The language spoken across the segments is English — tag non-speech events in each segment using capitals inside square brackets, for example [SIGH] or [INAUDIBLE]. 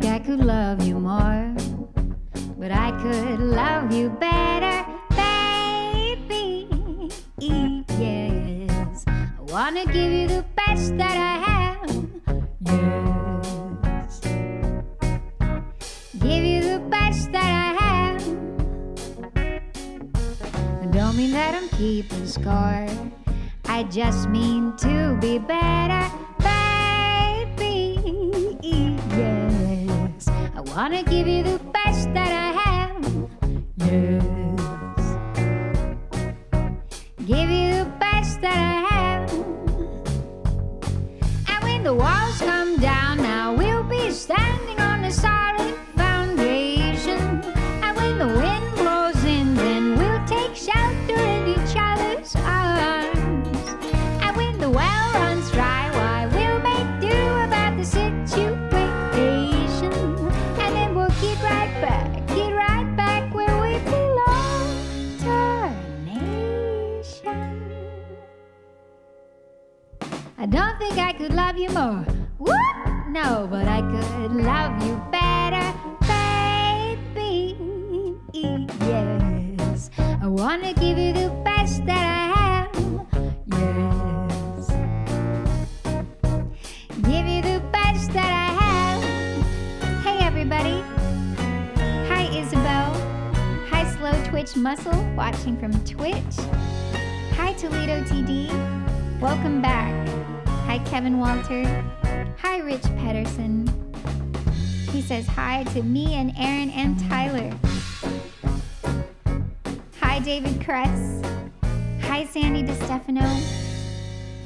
think I could love you more, but I could love you better, baby. Yes, I wanna give.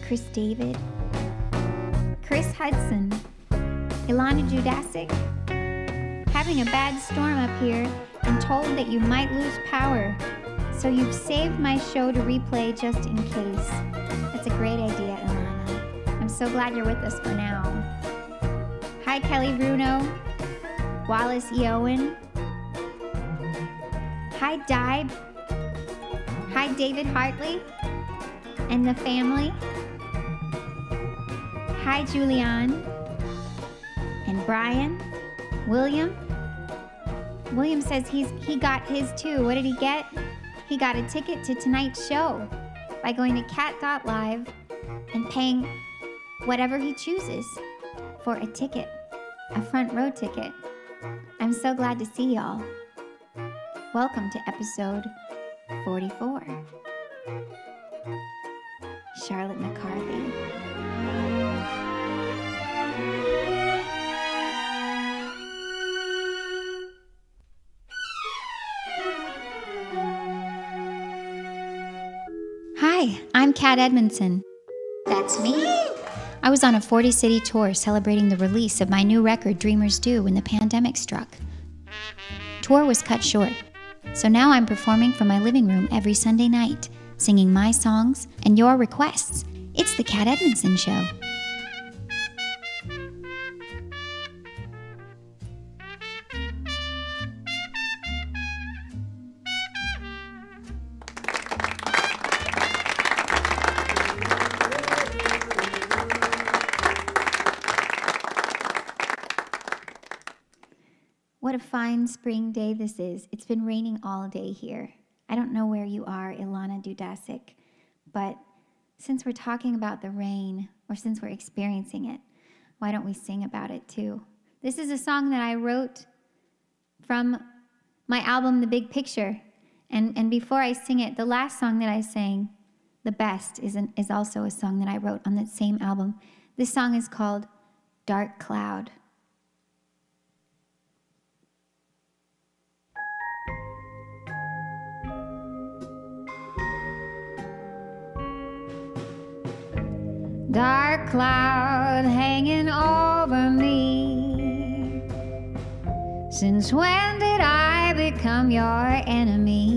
Chris David. Chris Hudson. Ilana Judasic. Having a bad storm up here and told that you might lose power. So you've saved my show to replay just in case. That's a great idea, Ilana. I'm so glad you're with us for now. Hi, Kelly Bruno. Wallace E. Owen. Hi, Dibe. Hi, David Hartley and the family. Hi, Julian and Brian. William. William says he's he got his too. What did he get? He got a ticket to tonight's show by going to Kat.live and paying whatever he chooses for a ticket, a front row ticket. I'm so glad to see y'all. Welcome to episode 44. Charlotte McCarthy. Hi, I'm Kat Edmonson. That's me. I was on a 40 city tour celebrating the release of my new record, Dreamers Do, when the pandemic struck. Tour was cut short, so now I'm performing from my living room every Sunday night, singing my songs and your requests. It's The Kat Edmonson Show. Spring day this is. It's been raining all day here. I don't know where you are, Ilana Dudasic, but since we're talking about the rain, or since we're experiencing it, why don't we sing about it too? This is a song that I wrote from my album, The Big Picture. And, and before I sing it, the last song that I sang, The Best, is, an, is also a song that I wrote on that same album. This song is called Dark Cloud. Dark cloud hanging over me. Since when did I become your enemy?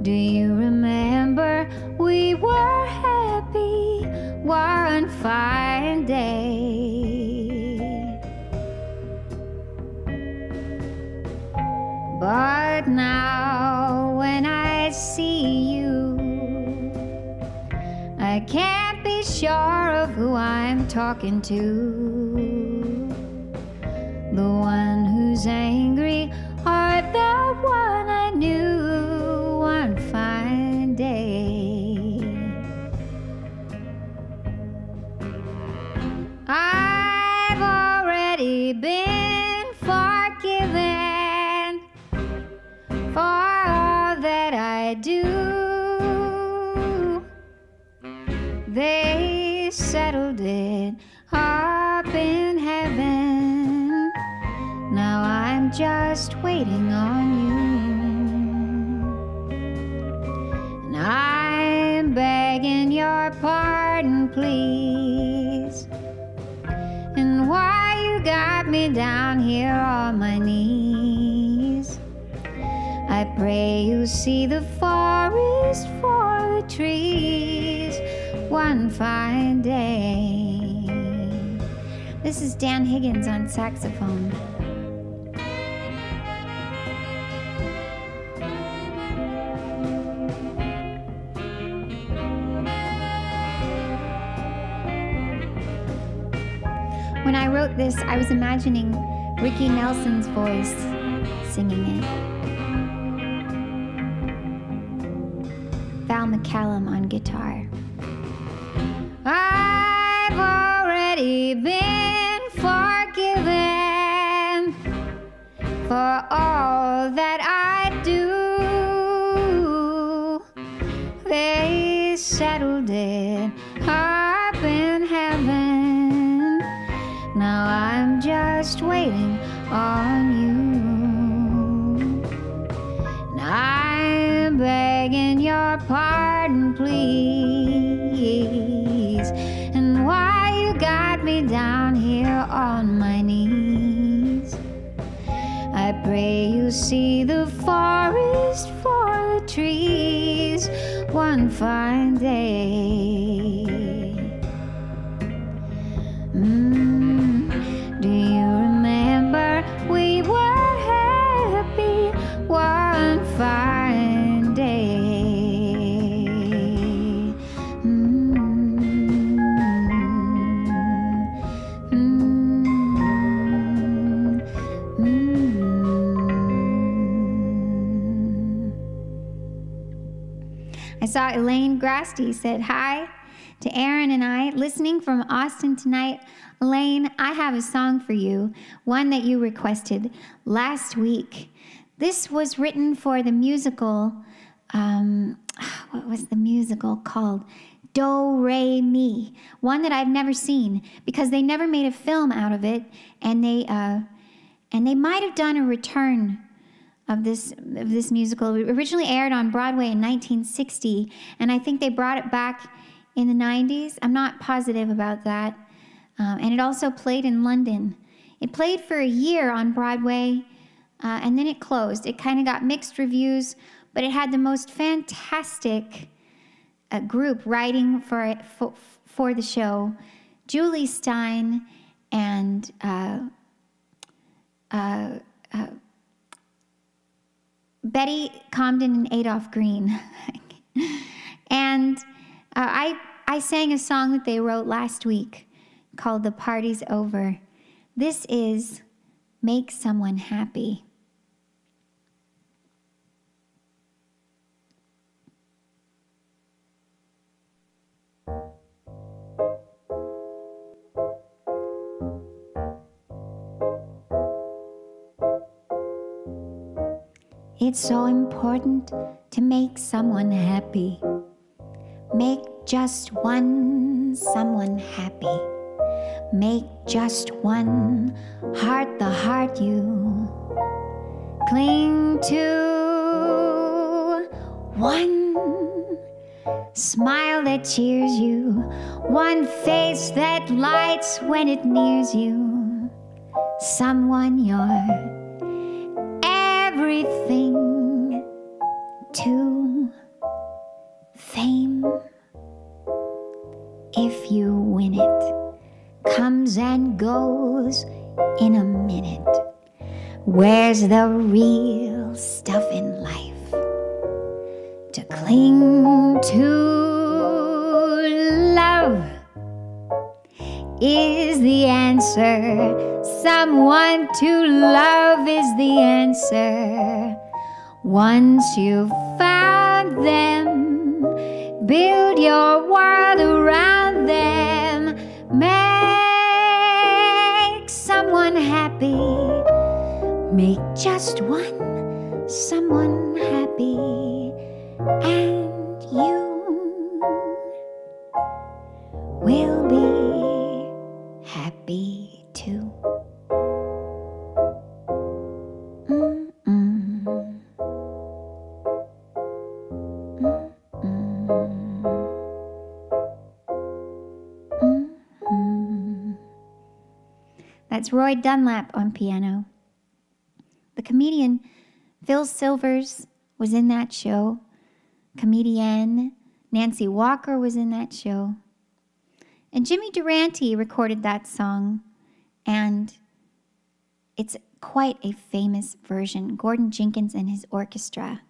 Do you remember we were happy one fine day? But now when I see you, I can't be sure of who I'm talking to. The one who's angry or the one saxophone. When I wrote this, I was imagining Ricky Nelson's voice singing it. Grasty said hi to Aaron and I, listening from Austin tonight. Elaine, I have a song for you, one that you requested last week. This was written for the musical, um, [SIGHS] what was the musical called? Do Re Mi, one that I've never seen because they never made a film out of it, and they uh, and they might have done a return of this of this musical. It originally aired on Broadway in 1960, and I think they brought it back in the 90s. I'm not positive about that. Um, and it also played in London. It played for a year on Broadway, uh, and then it closed. It kind of got mixed reviews, but it had the most fantastic uh, group writing for it for, for the show. Jule Styne and uh, uh, uh, Betty Comden and Adolph Green. [LAUGHS] and uh, I, I sang a song that they wrote last week called The Party's Over. This is Make Someone Happy. It's so important to make someone happy. Make just one someone happy. Make just one heart the heart you cling to. One smile that cheers you. One face that lights when it nears you. Someone you're everything to fame. If you win it, comes and goes in a minute. Where's the real stuff in life to cling to? Love is the answer. Someone to love is the answer. Once you've found them, build your world around them. Make someone happy. Make just one someone happy. And you will be happy Roy Dunlap on piano. The comedian Phil Silvers was in that show. Comedian Nancy Walker was in that show. And Jimmy Durante recorded that song, and it's quite a famous version. Gordon Jenkins and his orchestra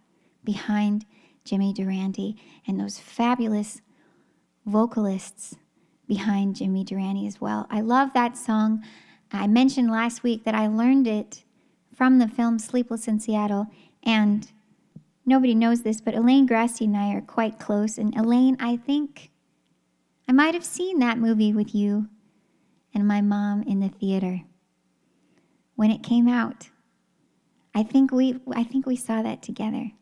behind Jimmy Durante, and those fabulous vocalists behind Jimmy Durante as well. I love that song. I mentioned last week that I learned it from the film Sleepless in Seattle, and nobody knows this, but Elaine Grasty and I are quite close. And Elaine, I think I might have seen that movie with you and my mom in the theater when it came out. I think we I think we saw that together.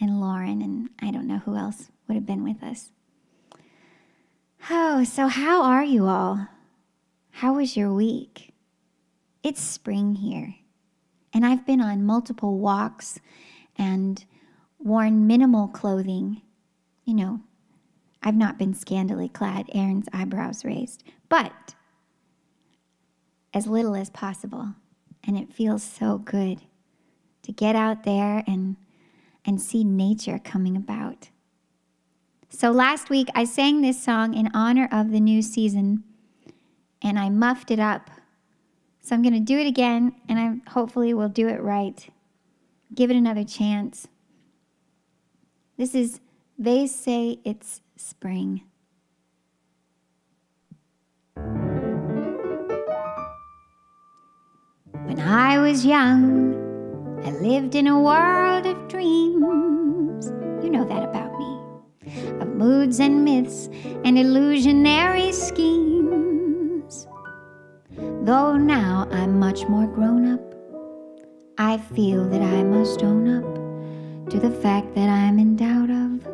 And Lauren and I don't know who else would have been with us. Oh, so how are you all? How was your week? It's spring here. And I've been on multiple walks and worn minimal clothing you know, I've not been scantily clad, Aaron's eyebrows raised, but as little as possible. And it feels so good to get out there and, and see nature coming about. So last week I sang this song in honor of the new season and I muffed it up. So I'm going to do it again and I hopefully will do it right. Give it another chance. This is They Say It's Spring. When I was young, I lived in a world of dreams. You know that about me of moods and myths and illusionary schemes. Though now I'm much more grown up, I feel that I must own up to the fact that I'm in doubt of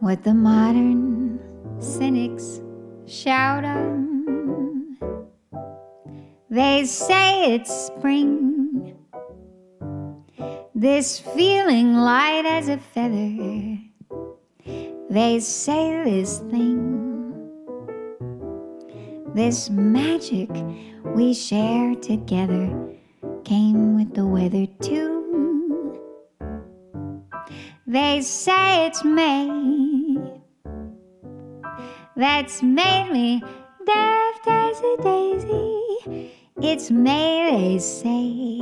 what the modern cynics shout of. They say it's spring this feeling light as a feather. They say this thing, this magic we share together came with the weather too. They say it's May that's made me deft as a daisy. It's May, they say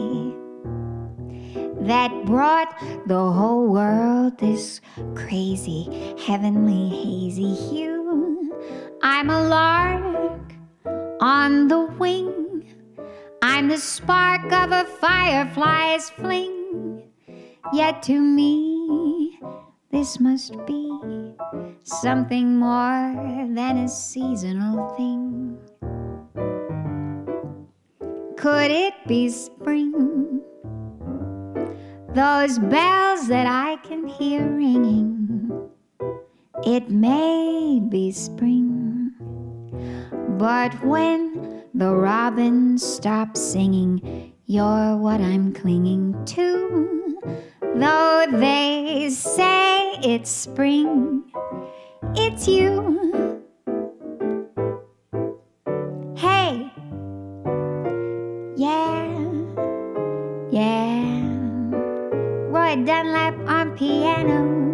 that brought the whole world this crazy, heavenly, hazy hue. I'm a lark on the wing. I'm the spark of a firefly's fling. Yet to me, this must be something more than a seasonal thing. Could it be spring? those bells that I can hear ringing. It may be spring, but when the robin stops singing, you're what I'm clinging to. Though they say it's spring, it's you. Hey, yeah, yeah. Roy Dunlap on piano.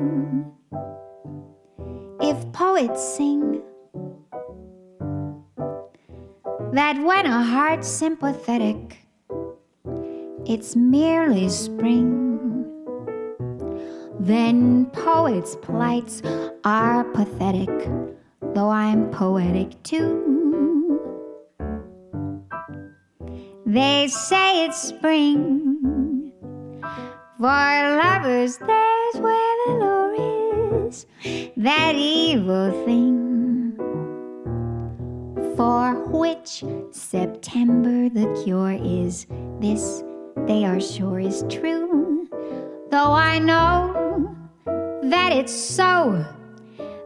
If poets sing that when a heart's sympathetic, it's merely spring, then poets' plights are pathetic, though I'm poetic too. They say it's spring for lovers, there's where the lure is, that evil thing. For which September the cure is. This they are sure is true. Though I know that it's so,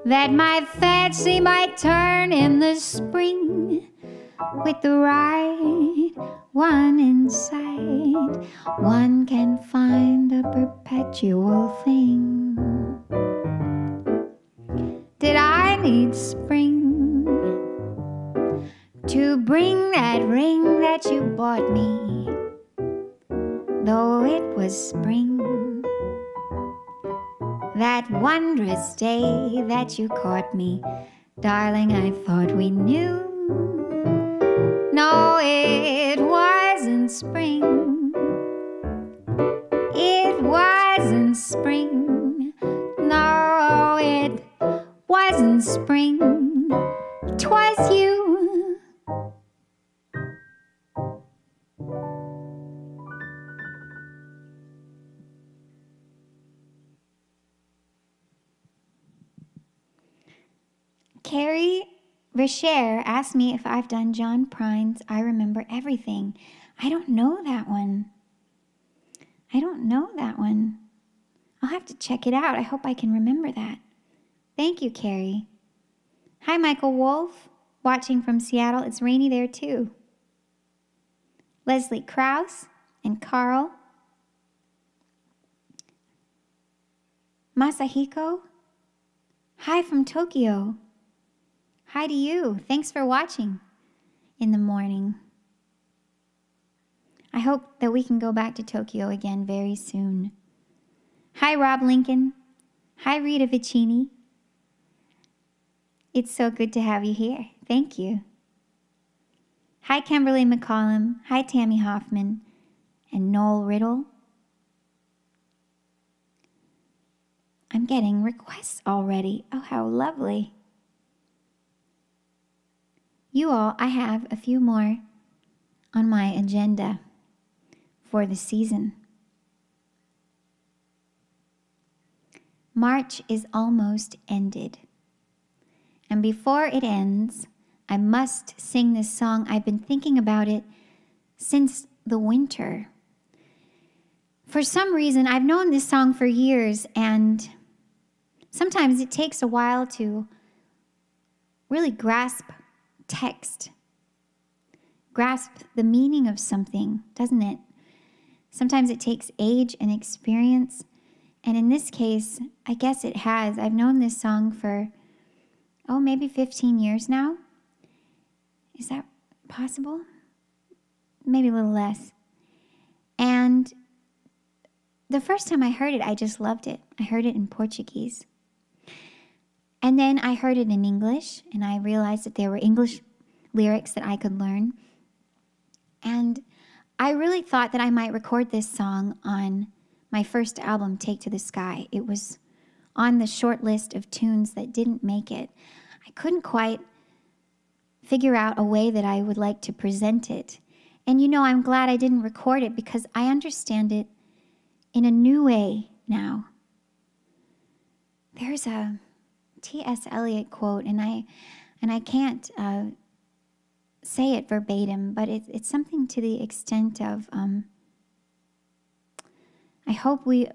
that my fancy might turn in the spring with the right one inside, one can find a perpetual thing. Did I need spring to bring that ring that you bought me? Though it was spring, that wondrous day that you caught me, darling, I thought we knew. No, it wasn't spring. It wasn't spring. No, it wasn't spring. Twas you. Carrie Richer asked me if I've done John Prine's I Remember Everything. I don't know that one. I don't know that one. I'll have to check it out. I hope I can remember that. Thank you, Carrie. Hi, Michael Wolf, watching from Seattle. It's rainy there too. Leslie Krause and Carl. Masahiko? Hi from Tokyo. Hi to you. Thanks for watching in the morning. I hope that we can go back to Tokyo again very soon. Hi, Rob Lincoln. Hi, Rita Vicini. It's so good to have you here. Thank you. Hi, Kimberly McCollum. Hi, Tammy Hoffman. And Noel Riddle. I'm getting requests already. Oh, how lovely. You all, I have a few more on my agenda for the season. March is almost ended. And before it ends, I must sing this song. I've been thinking about it since the winter. For some reason, I've known this song for years, and sometimes it takes a while to really grasp text, grasp the meaning of something, doesn't it? Sometimes it takes age and experience. And in this case, I guess it has. I've known this song for, oh, maybe 15 years now. Is that possible? Maybe a little less. And the first time I heard it, I just loved it. I heard it in Portuguese. And then I heard it in English, and I realized that there were English lyrics that I could learn. And I really thought that I might record this song on my first album, Take to the Sky. It was on the short list of tunes that didn't make it. I couldn't quite figure out a way that I would like to present it. And you know, I'm glad I didn't record it because I understand it in a new way now. There's a T.S. Eliot quote, and I and I can't uh, say it verbatim, but it, it's something to the extent of um, I hope we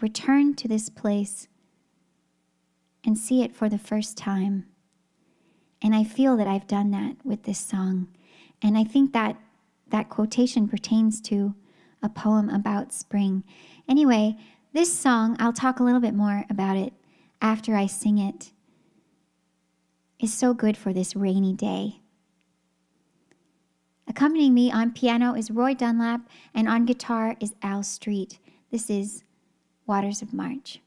return to this place and see it for the first time. And I feel that I've done that with this song. And I think that that quotation pertains to a poem about spring. Anyway, this song, I'll talk a little bit more about it after I sing it, is so good for this rainy day. Accompanying me on piano is Roy Dunlap, and on guitar is Al Street. This is Waters of March.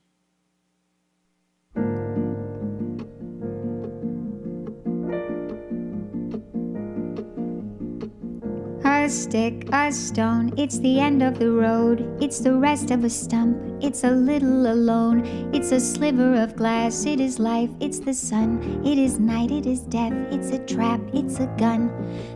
A stick, a stone, it's the end of the road. It's the rest of a stump, it's a little alone. It's a sliver of glass, it is life, it's the sun. It is night, it is death, it's a trap, it's a gun.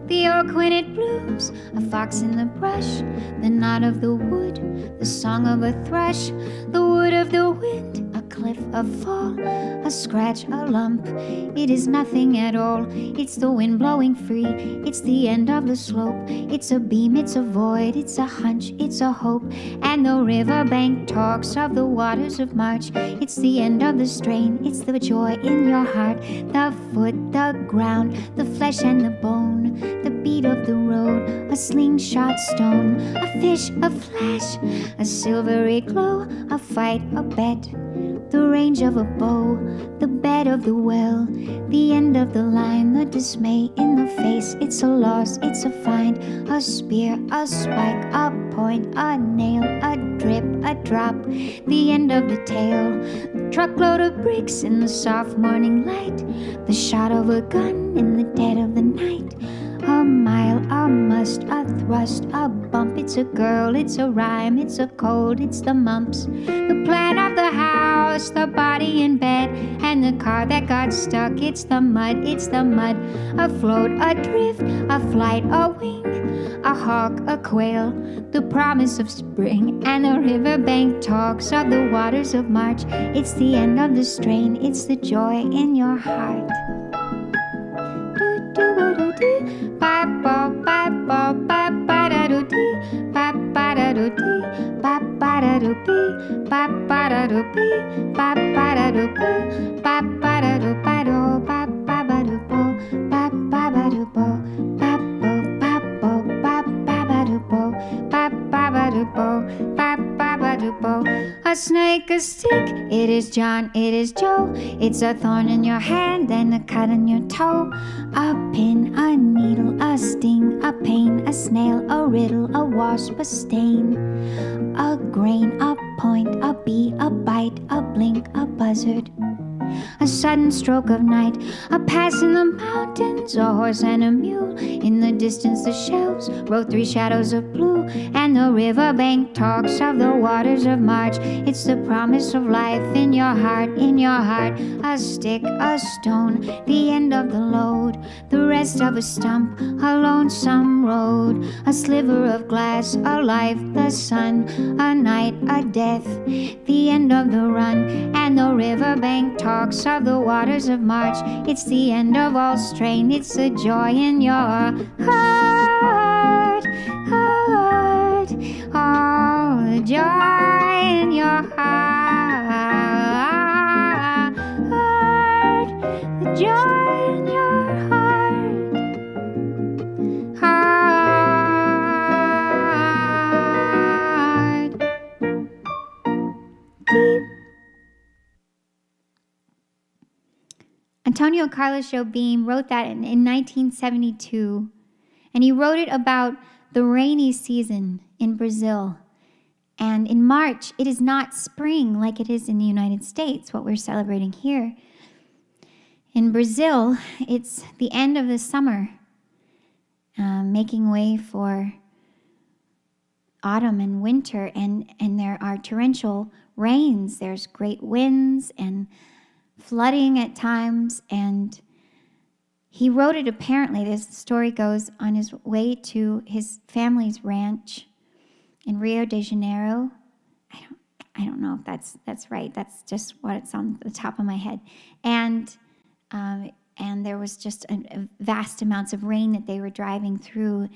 The oak when it blooms, a fox in the brush, the knot of the wood, the song of a thrush, the wood of the wind cliff, a fall, a scratch, a lump. It is nothing at all. It's the wind blowing free. It's the end of the slope. It's a beam, it's a void, it's a hunch, it's a hope. And the riverbank talks of the waters of March. It's the end of the strain, it's the joy in your heart. The foot, the ground, the flesh and the bone, the beat of the road, a slingshot stone, a fish, a flash, a silvery glow, a fight, a bet the range of a bow, the bed of the well, the end of the line, the dismay in the face. It's a loss, it's a find, a spear, a spike, a point, a nail, a drip, a drop, the end of the tale. The truckload of bricks in the soft morning light, the shot of a gun in the dead of the night. A mile, a must, a thrust, a bump. It's a girl, it's a rhyme, it's a cold, it's the mumps. The plan of the house, the body in bed, and the car that got stuck. It's the mud, it's the mud. Afloat, adrift, a drift, a flight, a wing, a hawk, a quail. The promise of spring, and the riverbank talks of the waters of March. It's the end of the strain, it's the joy in your heart. to Bye. A snake, a stick, it is John, it is Joe. It's a thorn in your hand and a cut in your toe. A pin, a needle, a sting, a pain, a snail, a riddle, a wasp, a stain. A grain, a point, a bee, a bite, a blink, a buzzard a sudden stroke of night, a pass in the mountains, a horse and a mule. In the distance, the shelves wrote three shadows of blue, and the riverbank talks of the waters of March. It's the promise of life in your heart, in your heart. A stick, a stone, the end of the load, the rest of a stump, a lonesome road, a sliver of glass, a life, the sun, a night, a death, the end of the run, and the riverbank talks talks of the waters of March. It's the end of all strain, it's the joy in your heart, heart, all the joy in your heart, heart. The joy Antonio Carlos Jobim wrote that in, in 1972, and he wrote it about the rainy season in Brazil. And in March, it is not spring like it is in the United States, what we're celebrating here. In Brazil, it's the end of the summer, uh, making way for autumn and winter, and, and there are torrential rains, there's great winds, and flooding at times. And he wrote it apparently, this story goes, on his way to his family's ranch in Rio de Janeiro. I don't, I don't know if that's that's right. That's just what it's on the top of my head. And um, and there was just a, a vast amounts of rain that they were driving through.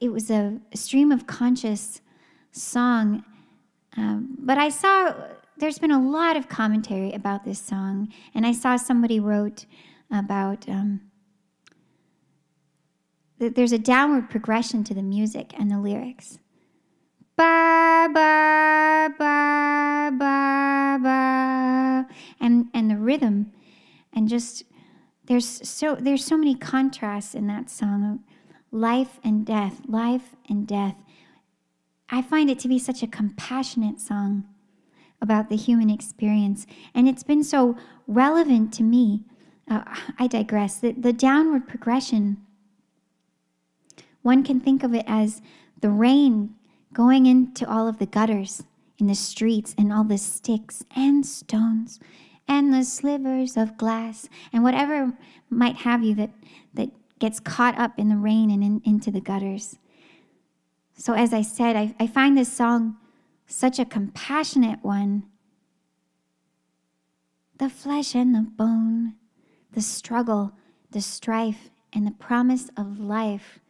It was a, stream of conscious song. Um, but I saw there's been a lot of commentary about this song, and I saw somebody wrote about um, that there's a downward progression to the music and the lyrics. Ba ba ba ba ba, and and the rhythm, and just there's so there's so many contrasts in that song, life and death, life and death. I find it to be such a compassionate song about the human experience. And it's been so relevant to me. Uh, I digress. The, the downward progression, one can think of it as the rain going into all of the gutters in the streets and all the sticks and stones and the slivers of glass and whatever might have you that, that gets caught up in the rain and in, into the gutters. So, as I said, I, I find this song such a compassionate one. The flesh and the bone, the struggle, the strife, and the promise of life.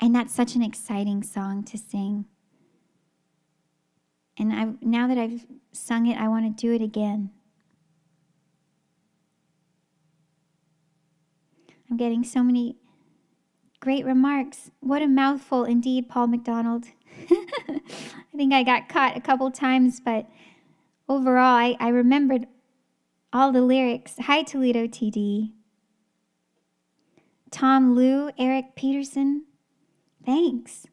And that's such an exciting song to sing. And I, now that I've sung it, I want to do it again. I'm getting so many great remarks. What a mouthful indeed, Paul McDonald. [LAUGHS] I think I got caught a couple times, but overall, I, I remembered all the lyrics. Hi, Toledo TD. Tom Liu, Eric Peterson. Thanks.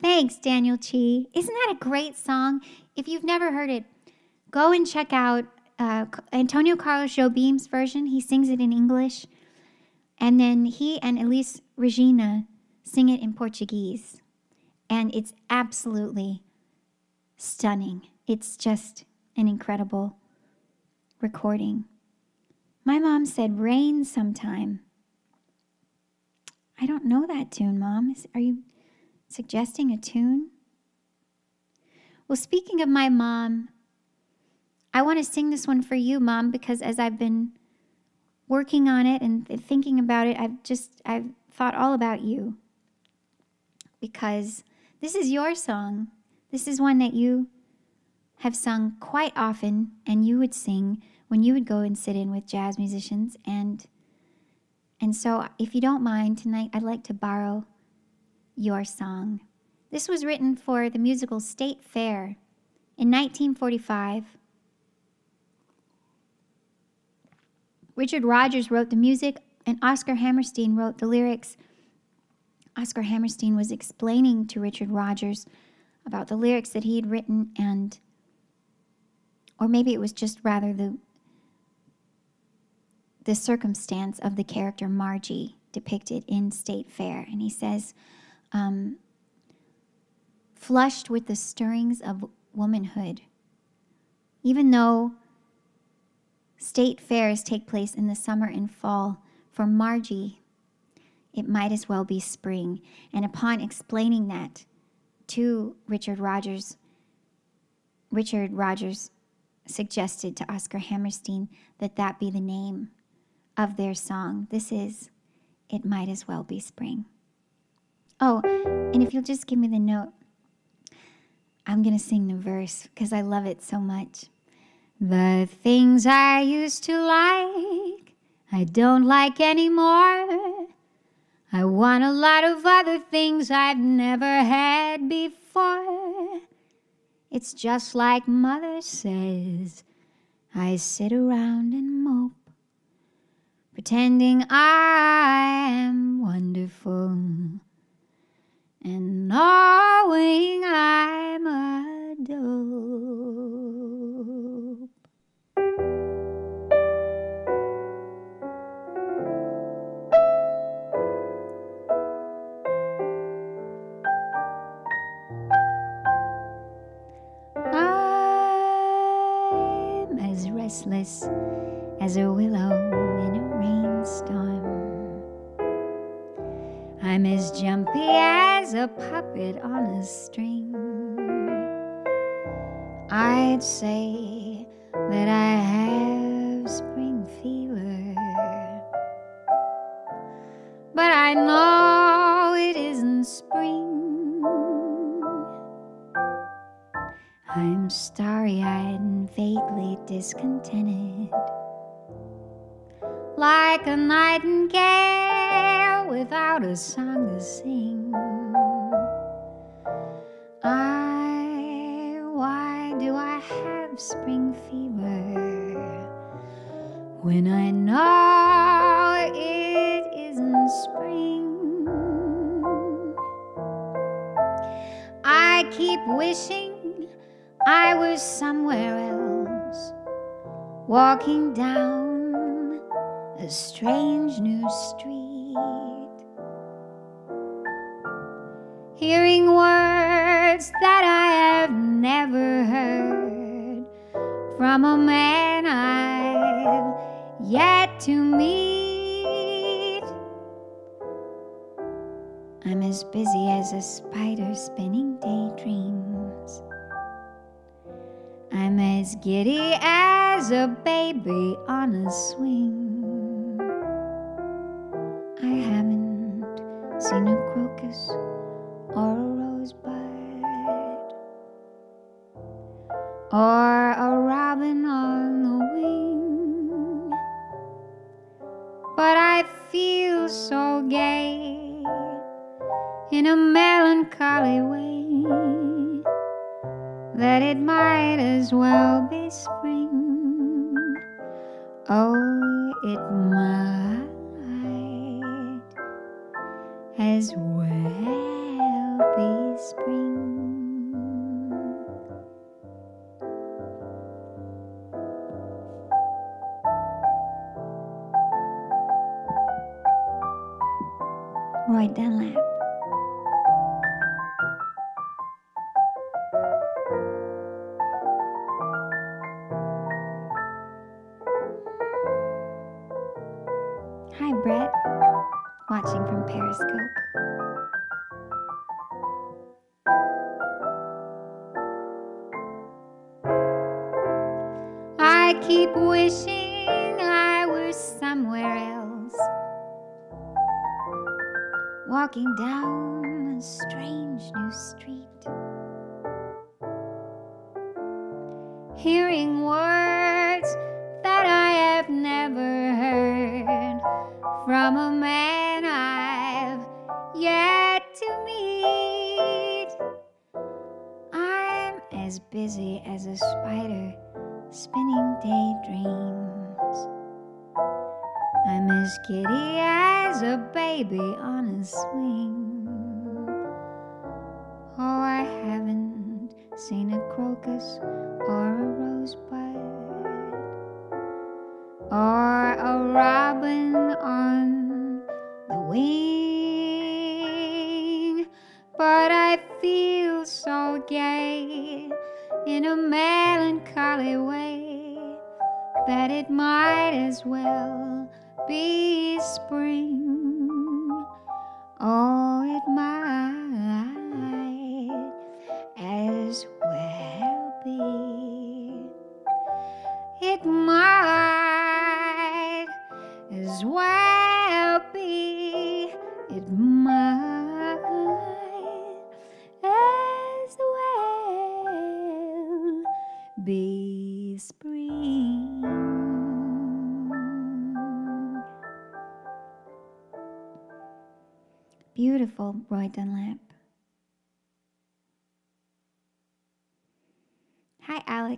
Thanks, Daniel Chi. Isn't that a great song? If you've never heard it, go and check out uh, Antonio Carlos Jobim's version. He sings it in English. And then he and Elise Regina sing it in Portuguese. And it's absolutely stunning. It's just an incredible recording. My mom said rain sometime. I don't know that tune, Mom. Are you suggesting a tune? Well, speaking of my mom, I want to sing this one for you, Mom, because as I've been working on it and thinking about it, I've just I've thought all about you. Because this is your song. This is one that you have sung quite often and you would sing when you would go and sit in with jazz musicians and and so if you don't mind tonight I'd like to borrow your song. This was written for the musical State Fair in 1945. Richard Rodgers wrote the music, and Oscar Hammerstein wrote the lyrics. Oscar Hammerstein was explaining to Richard Rodgers about the lyrics that he had written, and or maybe it was just rather the the circumstance of the character Margie depicted in State Fair. And he says, um, flushed with the stirrings of womanhood, even though state fairs take place in the summer and fall, for Margie, it might as well be spring. And upon explaining that to Richard Rodgers, Richard Rodgers suggested to Oscar Hammerstein that that be the name of their song. This is It Might As Well Be Spring. Oh, and if you'll just give me the note, I'm going to sing the verse because I love it so much. The things I used to like, I don't like anymore. I want a lot of other things I've never had before. It's just like Mother says I sit around and mope pretending I am wonderful and knowing I'm a dope. As a willow in a rainstorm. I'm as jumpy as a puppet on a string. I'd say that I have spring fever, but I know it isn't spring. I'm starry eyed and vaguely discontented like a nightingale without a song to sing. I, why do I have spring fever when I know it isn't spring? I keep wishing I was somewhere else, walking down a strange new street. Hearing words that I have never heard from a man I've yet to meet. I'm as busy as a spider spinning daydreams. I'm as giddy as a baby on a swing. I haven't seen a crocus or a rosebud or a robin on the wing, but I feel so gay in a melancholy way that it might as well be spring. Oh, it might as well be spring. Roy. Hi,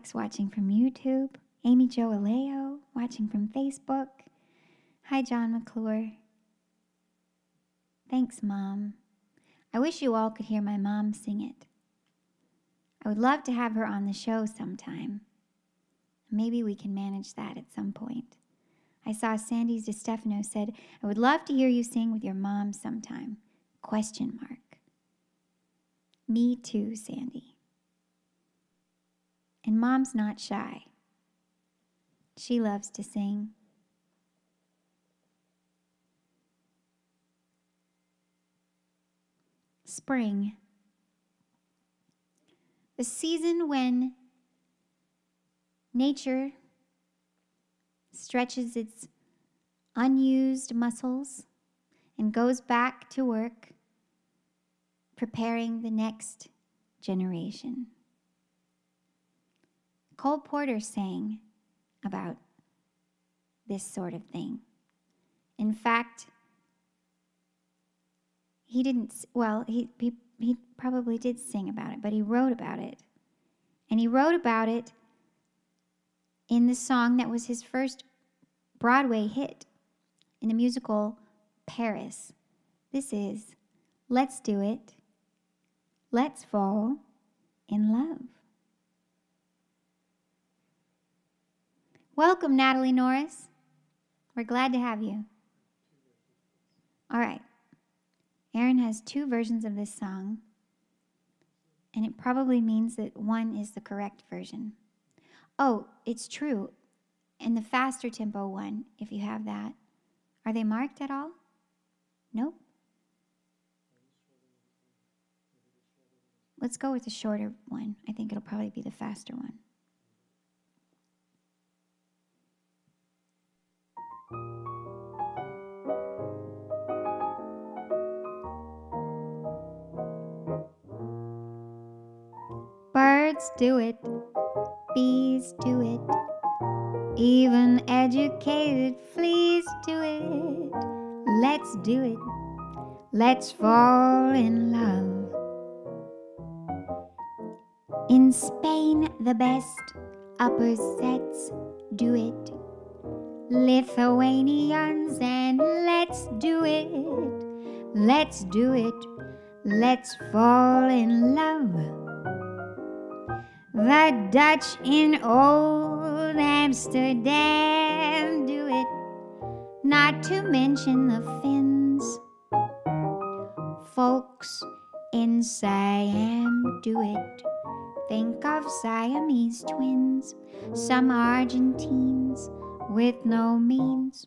Hi, watching from YouTube. Amy Jo Aleo, watching from Facebook. Hi, John McClure. Thanks, Mom. I wish you all could hear my mom sing it. I would love to have her on the show sometime. Maybe we can manage that at some point. I saw Sandy DeStefano said, I would love to hear you sing with your mom sometime. Question mark. Me too, Sandy. And mom's not shy. She loves to sing. Spring. The season when nature stretches its unused muscles and goes back to work preparing the next generation. Cole Porter sang about this sort of thing. In fact, he didn't, well, he, he, he probably did sing about it, but he wrote about it. And he wrote about it in the song that was his first Broadway hit in the musical Paris. This is Let's Do It. Let's Fall in Love. Welcome, Natalie Norris. We're glad to have you. All right. Aaron has two versions of this song, and it probably means that one is the correct version. Oh, it's true. And the faster tempo one, if you have that, are they marked at all? Nope. Let's go with the shorter one. I think it'll probably be the faster one. Birds do it, bees do it, even educated fleas do it. Let's do it, let's fall in love. In Spain, the best upper sets do it. Lithuanians, and let's do it. Let's do it. Let's fall in love. The Dutch in old Amsterdam do it, not to mention the Finns. Folks in Siam do it. Think of Siamese twins, some Argentines with no means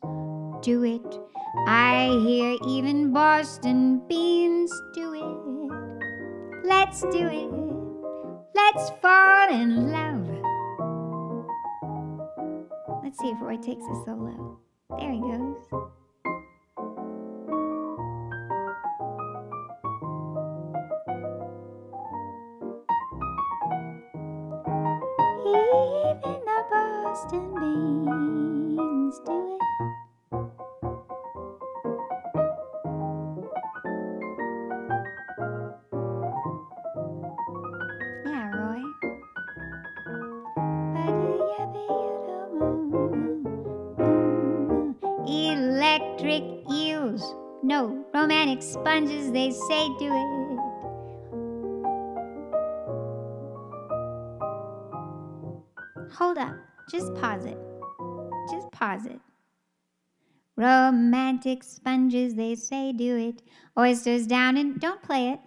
do it. I hear even Boston beans do it. Let's do it. Let's fall in love. Let's see if Roy takes a solo. There he goes. No, romantic sponges, they say do it. Hold up, just pause it. Just pause it. Romantic sponges, they say do it. Oysters down and don't play it.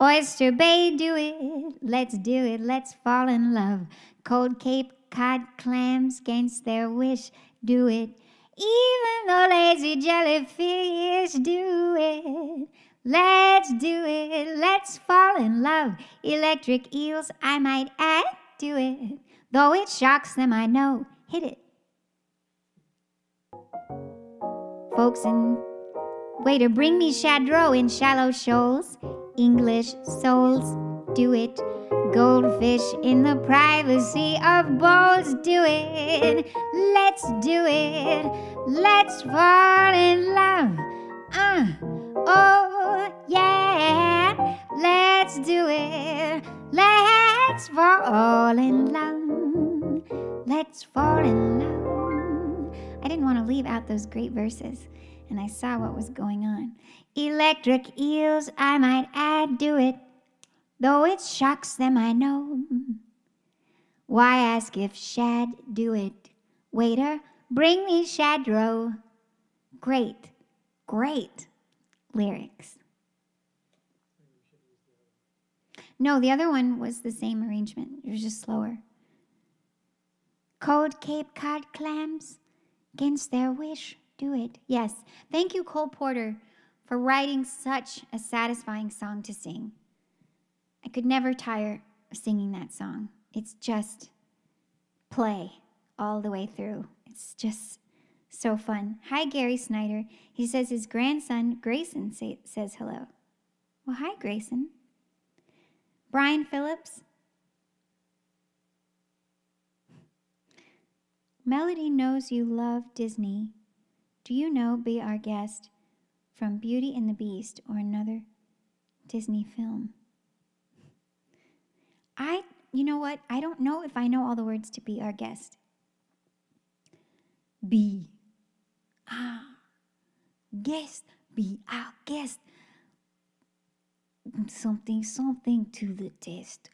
Oyster Bay, do it. Let's do it. Let's fall in love. Cold Cape Cod clams against their wish, do it. Even the lazy jellyfish, do it. Let's do it. Let's fall in love. Electric eels, I might add, do it. Though it shocks them, I know. Hit it. Folks in waiter, bring me Chadreau in shallow shoals. English souls, do it. Goldfish in the privacy of bowls, do it. Let's do it. Let's fall in love. Uh, oh, yeah. Let's do it. Let's fall in love. Let's fall in love. I didn't want to leave out those great verses, and I saw what was going on. Electric eels, I might add, do it, though it shocks them, I know. Why ask if shad do it? Waiter, bring me Chadreau. Great, great lyrics. No, the other one was the same arrangement. It was just slower. Cold Cape Cod clams, against their wish, do it. Yes. Thank you, Cole Porter for writing such a satisfying song to sing. Could never tire of singing that song. It's just play all the way through. It's just so fun. Hi, Gary Snyder. He says his grandson, Grayson, say, says hello. Well, hi, Grayson. Brian Phillips. Melody knows you love Disney. Do you know Be Our Guest? from Beauty and the Beast or another Disney film. I, you know what? I don't know if I know all the words to be our guest. Be our guest, be our guest. Something, something to the test.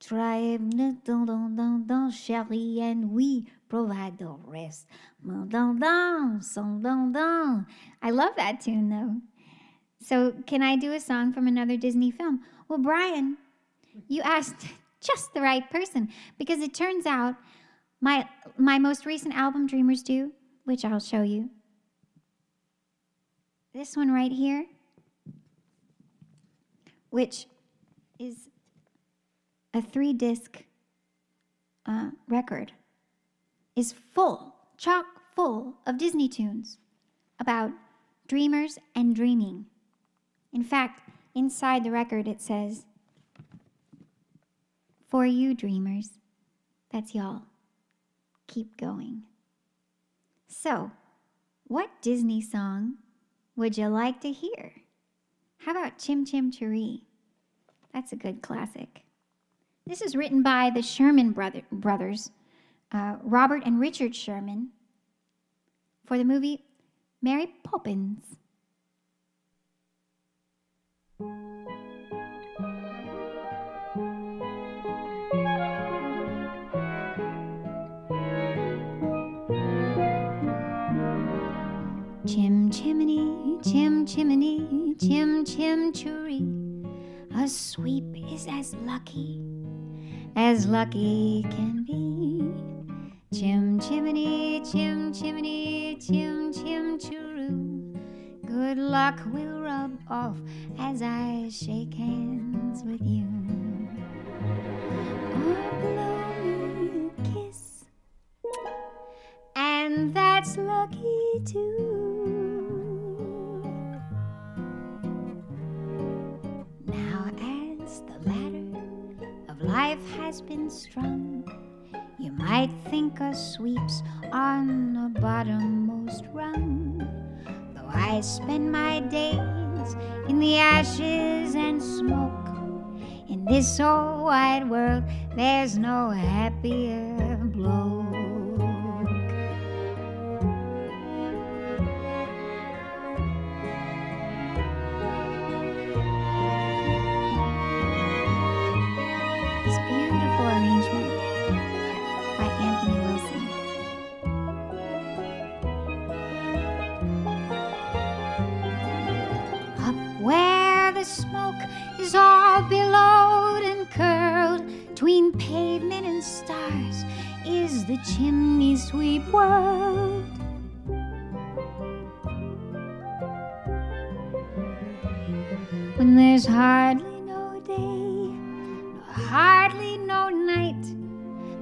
Try, dun, dun, dun, dun, chérie, and we provide the rest. I love that tune though. So, can I do a song from another Disney film? Well, Brian, you asked just the right person because it turns out my my most recent album Dreamers Do, which I'll show you. This one right here, which is a three disc uh, record is full, chock full of Disney tunes about dreamers and dreaming. In fact, inside the record it says, For you, dreamers, that's y'all. Keep going. So, what Disney song would you like to hear? How about Chim Chim Cheree? That's a good classic. This is written by the Sherman brother, brothers uh, Robert and Richard Sherman for the movie Mary Poppins. Chim chimney, chim chimney, chim chim cheree. A sweep is as lucky as lucky can be. Chim chimney, chim chimney, chim chim chiroo. Good luck will rub off as I shake hands with you. Or blow a kiss, and that's lucky too. Life has been strung you might think a sweep's on the bottommost rung. Though I spend my days in the ashes and smoke. In this old wide world, there's no happier bloke. The chimney sweep world. When there's hardly no day, hardly no night,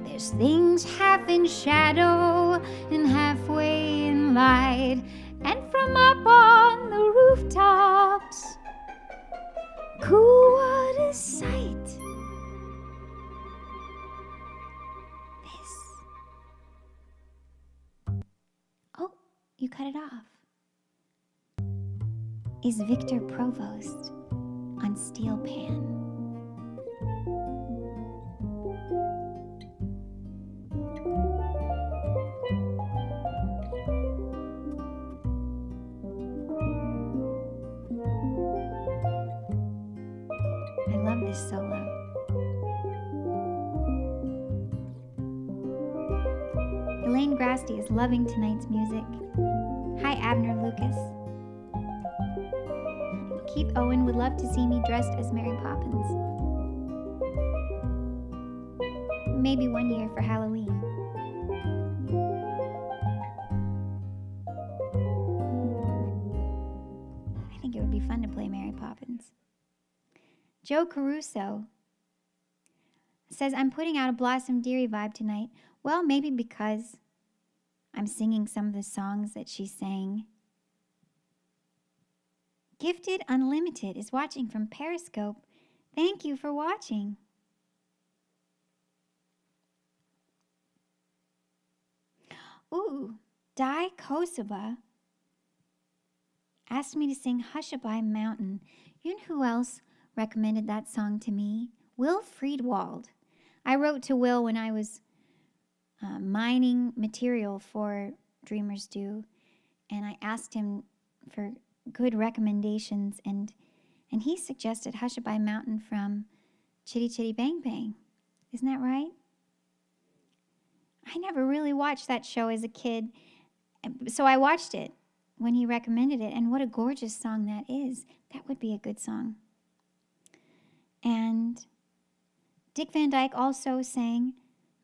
there's things half in shadow and halfway in light, and from up on the rooftops, cool what you cut it off. Is Victor Provost on Steel Pan. I love this solo. Elaine Grasty is loving tonight's music. Abner Lucas. Keith Owen would love to see me dressed as Mary Poppins. Maybe one year for Halloween. I think it would be fun to play Mary Poppins. Joe Caruso says, I'm putting out a Blossom Dearie vibe tonight. Well, maybe because I'm singing some of the songs that she sang. Gifted Unlimited is watching from Periscope. Thank you for watching. Ooh, Dai Kosaba asked me to sing Hushabye Mountain. You know who else recommended that song to me? Will Friedwald. I wrote to Will when I was uh, mining material for Dreamers Do, and I asked him for good recommendations, and and he suggested Hushabye Mountain from Chitty Chitty Bang Bang. Isn't that right? I never really watched that show as a kid, so I watched it when he recommended it, and what a gorgeous song that is. That would be a good song. And Dick Van Dyke also sang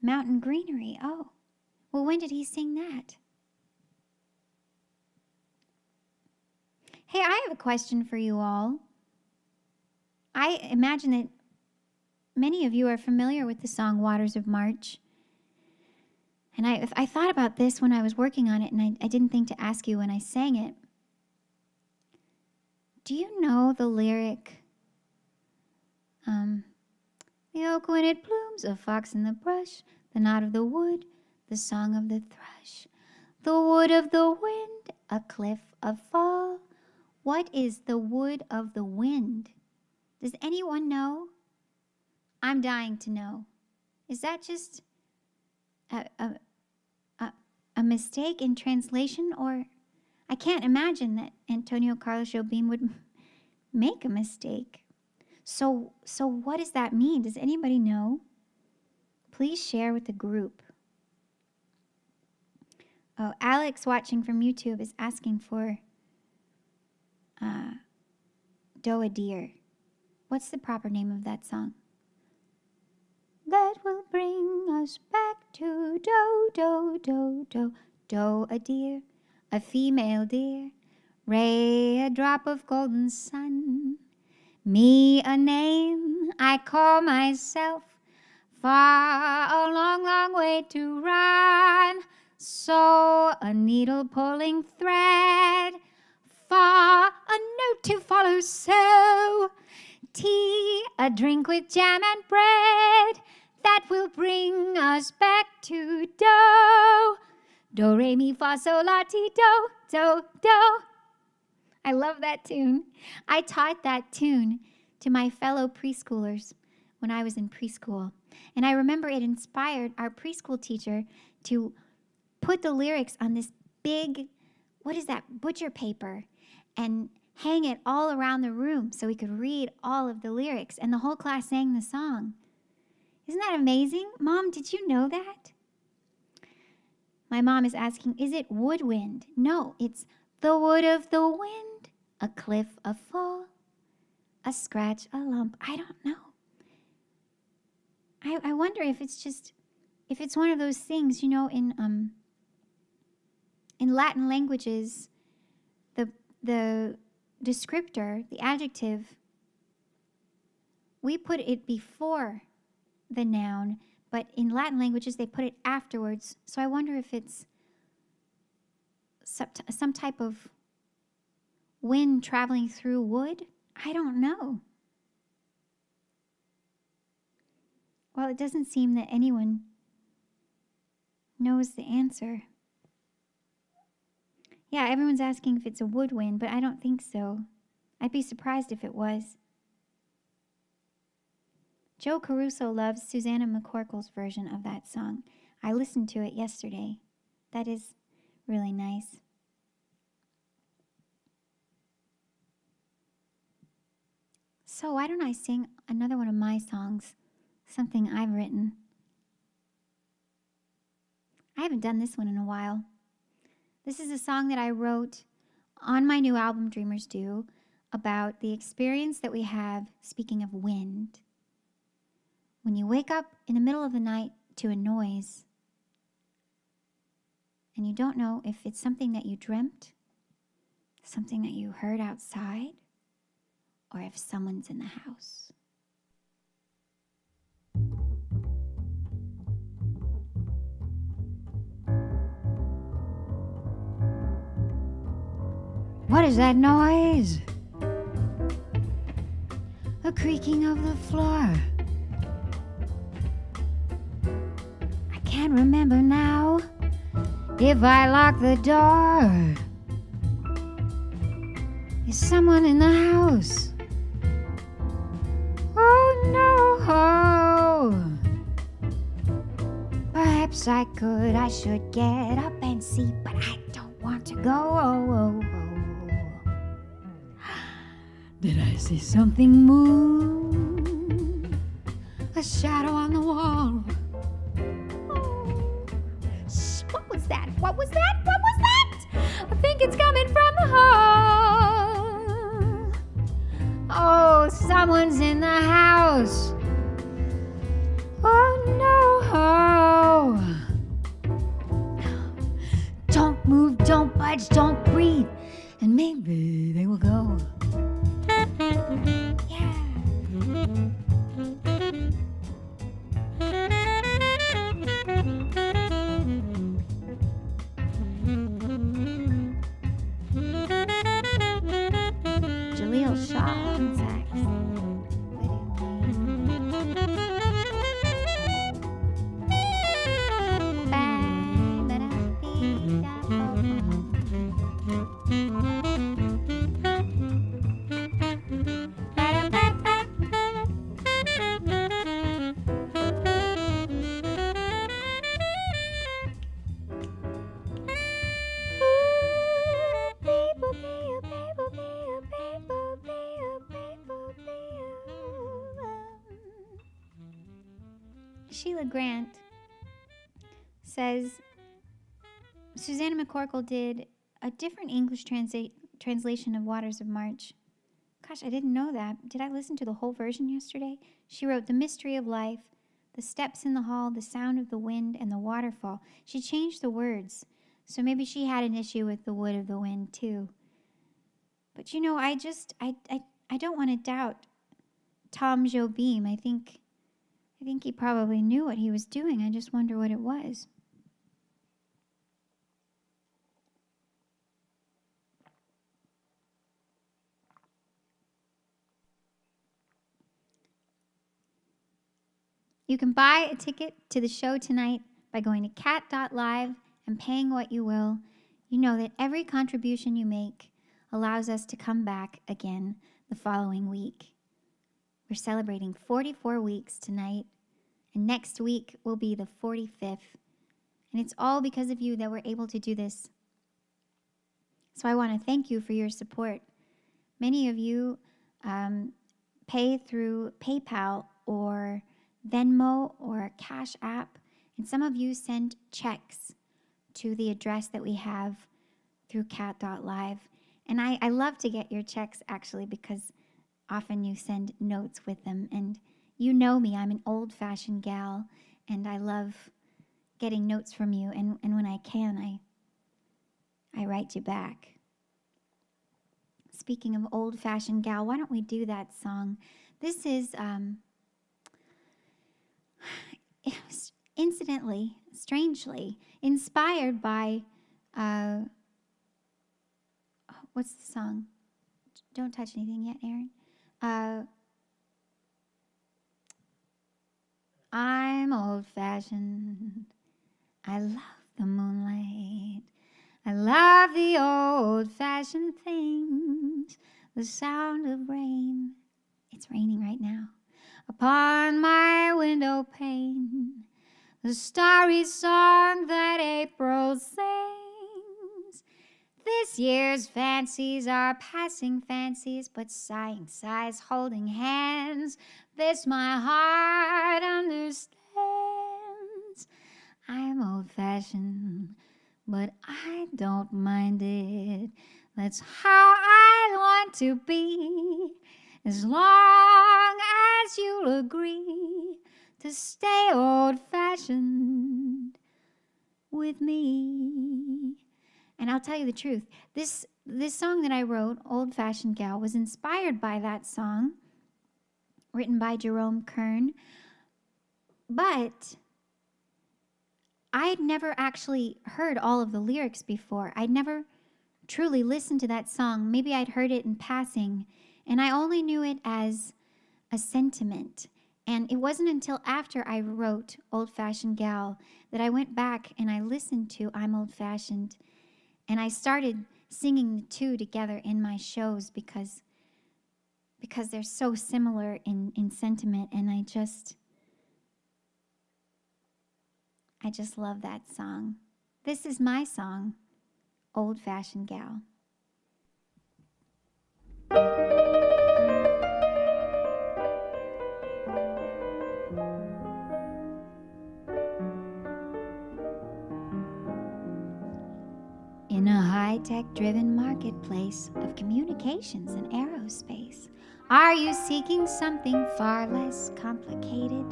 Mountain Greenery. Oh, well, when did he sing that? Hey, I have a question for you all. I imagine that many of you are familiar with the song Waters of March. And I, I thought about this when I was working on it, and I, I didn't think to ask you when I sang it. Do you know the lyric? Um, the oak when it blooms, a fox in the brush, the nod of the wood, the song of the thrush, the wood of the wind, a cliff of fall. What is the wood of the wind? Does anyone know? I'm dying to know. Is that just a, a, a, a mistake in translation, or I can't imagine that Antonio Carlos Jobim would [LAUGHS] make a mistake. So, so what does that mean? Does anybody know? Please share with the group. Oh, Alex watching from YouTube is asking for uh, Doe a Deer. What's the proper name of that song? That will bring us back to Doe, Doe, Doe, Doe, Doe a deer, a female deer, Ray a drop of golden sun, me a name I call myself, far a long, long way to run, so a needle pulling thread, far a note to follow, so tea, a drink with jam and bread that will bring us back to do. Do, re, mi, fa, sol, la, ti, do, do, do. I love that tune. I taught that tune to my fellow preschoolers when I was in preschool. And I remember it inspired our preschool teacher to put the lyrics on this big, what is that, butcher paper, and hang it all around the room so we could read all of the lyrics. And the whole class sang the song. Isn't that amazing? Mom, did you know that? My mom is asking, is it woodwind? No, it's the wood of the wind, a cliff, a fall, a scratch, a lump. I don't know. I, I wonder if it's just if it's one of those things, you know, in um in Latin languages, the the descriptor, the adjective, we put it before the noun, but in Latin languages they put it afterwards. So I wonder if it's some type of wind traveling through wood. I don't know. Well, it doesn't seem that anyone knows the answer. Yeah, everyone's asking if it's a woodwind, but I don't think so. I'd be surprised if it was. Joe Caruso loves Susanna McCorkle's version of that song. I listened to it yesterday. That is really nice. So, why don't I sing another one of my songs? Something I've written. I haven't done this one in a while. This is a song that I wrote on my new album, Dreamers Do, about the experience that we have, speaking of wind. When you wake up in the middle of the night to a noise, and you don't know if it's something that you dreamt, something that you heard outside, or if someone's in the house. What is that noise? A creaking of the floor. I can't remember now if I lock the door. Is someone in the house? Oh no! Perhaps I could, I should get up and see, but I don't want to go. Oh, oh, oh. Did I see something move? A shadow on the wall. What was that? What was that? I think it's coming from the hall. Oh, someone's in the house. Oh no. Don't move, don't budge, don't breathe, and maybe they will go. Says Susanna McCorkle did a different English transa- translation of Waters of March. Gosh, I didn't know that. Did I listen to the whole version yesterday? She wrote The Mystery of Life, The Steps in the Hall, The Sound of the Wind, and The Waterfall. She changed the words, so maybe she had an issue with the wood of the wind too. But you know, I just, I, I, I don't want to doubt Tom Jobim. I think I think he probably knew what he was doing. I just wonder what it was. You can buy a ticket to the show tonight by going to cat.live and paying what you will. You know that every contribution you make allows us to come back again the following week. We're celebrating 44 weeks tonight, and next week will be the 45th. And it's all because of you that we're able to do this. So I want to thank you for your support. Many of you um, pay through PayPal or Venmo or Cash App, and some of you send checks to the address that we have through cat.live. And I, I love to get your checks actually because Often you send notes with them, and you know me, I'm an old fashioned gal, and I love getting notes from you, and, and when I can, I I write you back. Speaking of old fashioned gal, why don't we do that song? This is um, [LAUGHS] incidentally, strangely, inspired by uh, what's the song? Don't touch anything yet, Aaron. Uh, I'm old fashioned. I love the moonlight. I love the old fashioned things. The sound of rain. It's raining right now. Upon my window pane. The starry song that April sings. This year's fancies are passing fancies, but sighing sighs, holding hands. This my heart understands. I'm old fashioned, but I don't mind it. That's how I want to be, as long as you'll agree to stay old fashioned with me. And I'll tell you the truth, this this song that I wrote, Old Fashioned Gal, was inspired by that song written by Jerome Kern. But I'd never actually heard all of the lyrics before. I'd never truly listened to that song. Maybe I'd heard it in passing, and I only knew it as a sentiment. And it wasn't until after I wrote Old Fashioned Gal that I went back and I listened to I'm Old Fashioned. And I started singing the two together in my shows because because they're so similar in, in sentiment and I just I just love that song. This is my song, Old Fashioned Gal. In a high tech driven marketplace of communications and aerospace, are you seeking something far less complicated?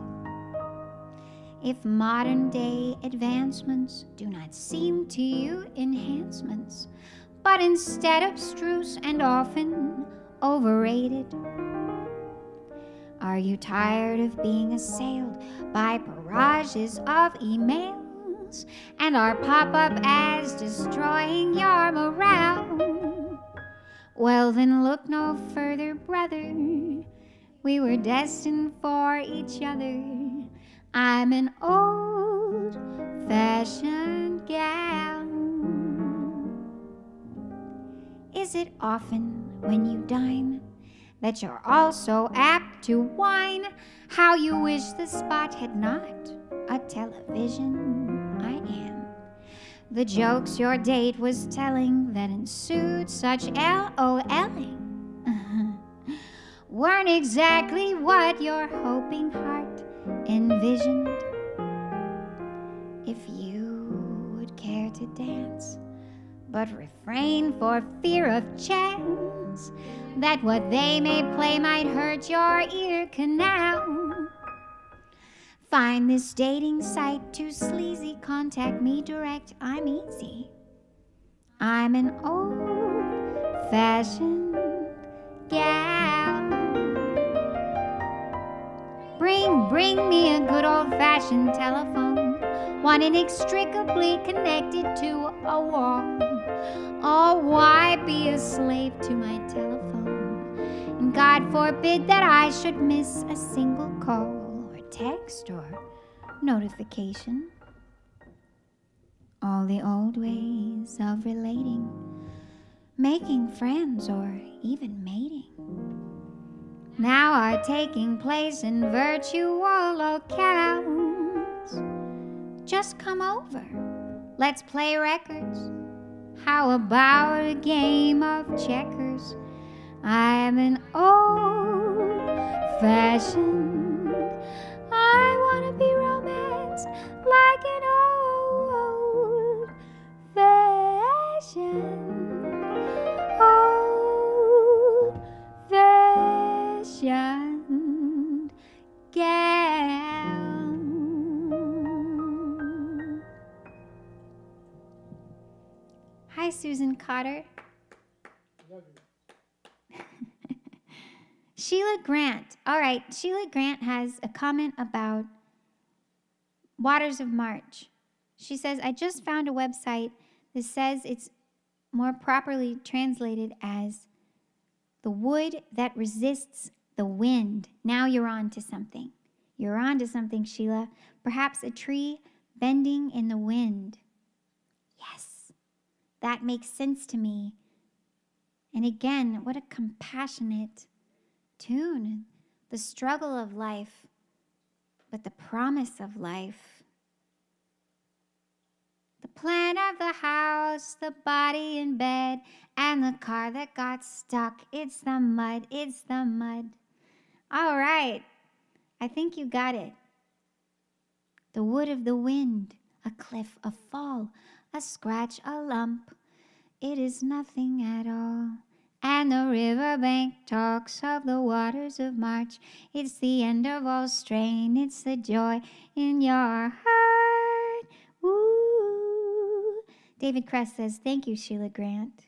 If modern day advancements do not seem to you enhancements, but instead abstruse and often overrated, are you tired of being assailed by barrages of and our pop up ads destroying your morale? Well, then look no further, brother. We were destined for each other. I'm an old fashioned gal. Is it often when you dine that you're also apt to whine how you wish the spot had not a television? The jokes your date was telling that ensued such LOLing [LAUGHS] weren't exactly what your hoping heart envisioned. If you would care to dance, but refrain for fear of chance that what they may play might hurt your ear canal. Find this dating site too sleazy. Contact me direct. I'm easy. I'm an old fashioned gal. Bring, bring me a good old fashioned telephone. One inextricably connected to a wall. Oh, why be a slave to my telephone? And God forbid that I should miss a single call text or notification. All the old ways of relating, making friends, or even mating now are taking place in virtual locales. Just come over, let's play records. How about a game of checkers? I'm an old fashioned be romance like an old fashioned, old fashioned gown. Hi, Susan Cotter. [LAUGHS] Sheila Grant. All right, Sheila Grant has a comment about Waters of March. She says, I just found a website that says it's more properly translated as the wood that resists the wind. Now you're on to something. You're on to something, Sheila. Perhaps a tree bending in the wind. Yes, that makes sense to me. And again, what a compassionate tune. The struggle of life, but the promise of life. The plan of the house, the body in bed, and the car that got stuck. It's the mud, it's the mud. All right, I think you got it. The wood of the wind, a cliff, a fall, a scratch, a lump. It is nothing at all. And the riverbank talks of the waters of March. It's the end of all strain, it's the joy in your heart. Woo. David Crest says, Thank you, Sheila Grant.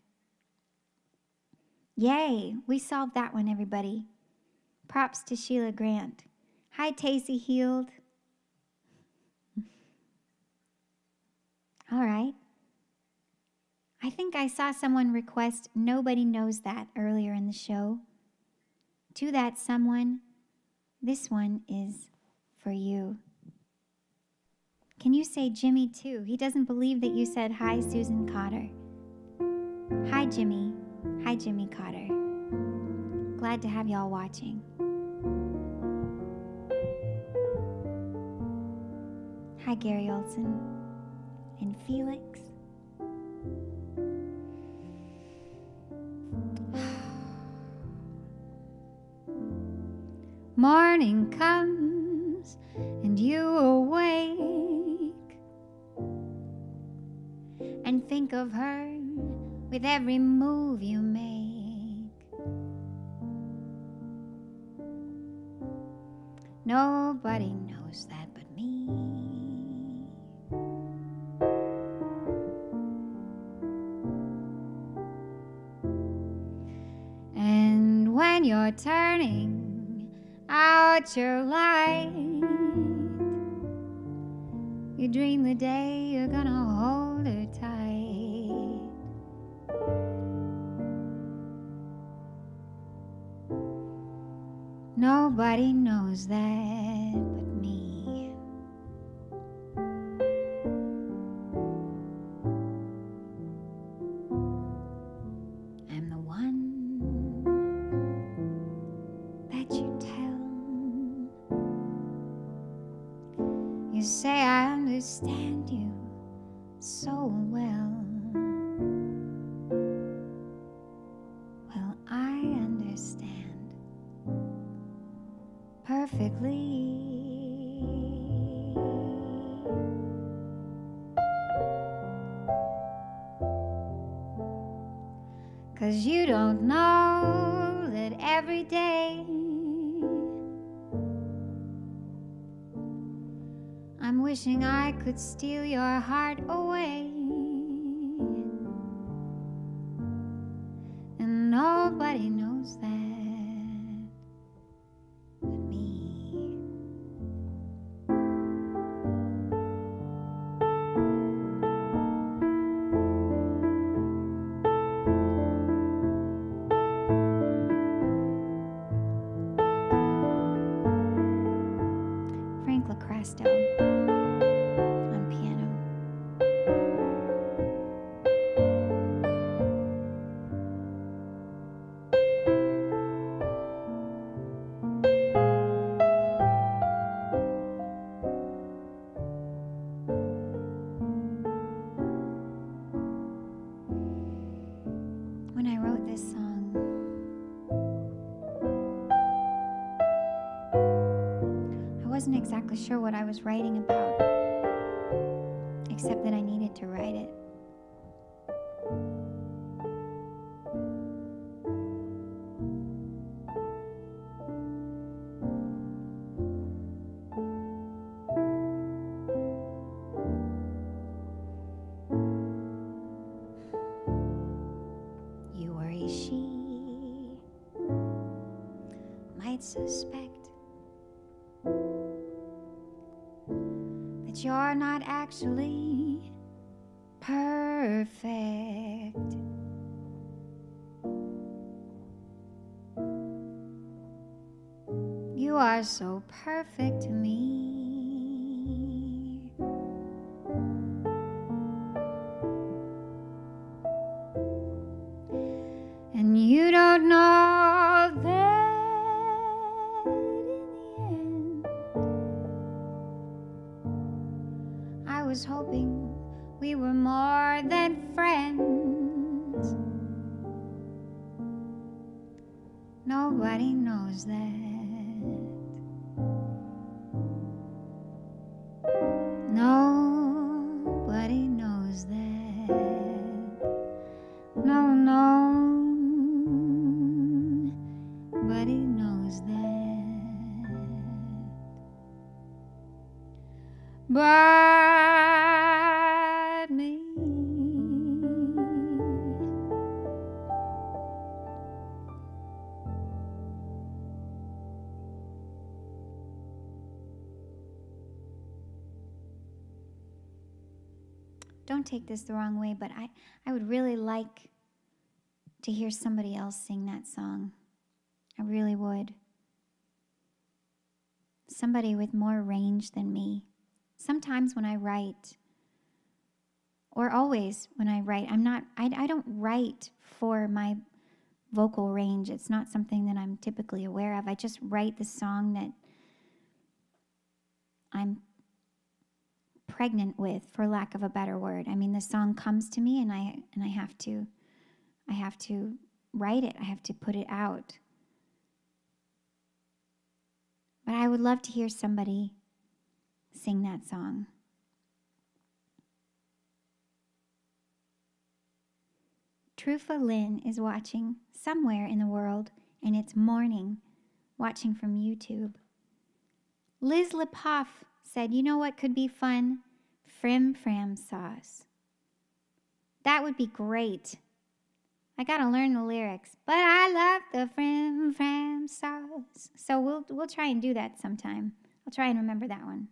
Yay, we solved that one, everybody. Props to Sheila Grant. Hi, Tacy Healed. [LAUGHS] All right. I think I saw someone request Nobody Knows That earlier in the show. To that someone, this one is for you. Can you say Jimmy too? He doesn't believe that you said hi, Susan Cotter. Hi, Jimmy. Hi, Jimmy Cotter. Glad to have y'all watching. Hi, Gary Olson and Felix. Morning comes and you awake and think of her with every move you make. Nobody knows that but me. And when you're turning out your light. You dream the day you're gonna hold her tight. Nobody knows that Cause you don't know that every day I'm wishing I could steal your heart away. was writing about, except that I needed to write it. suspect. Not actually perfect. You are so perfect to me. Take this the wrong way, but I, I would really like to hear somebody else sing that song. I really would. Somebody with more range than me. Sometimes when I write, or always when I write, I'm not, I, I don't write for my vocal range. It's not something that I'm typically aware of. I just write the song that I'm pregnant with, for lack of a better word. I mean, the song comes to me and I, and I have to, I have to write it. I have to put it out. But I would love to hear somebody sing that song. Trufa Lynn is watching somewhere in the world, and it's morning, watching from YouTube. Liz Lepoff said, You know what could be fun? Frim Fram sauce. That would be great. I gotta learn the lyrics, but I love the Frim Fram sauce. So we'll we'll try and do that sometime. I'll try and remember that one.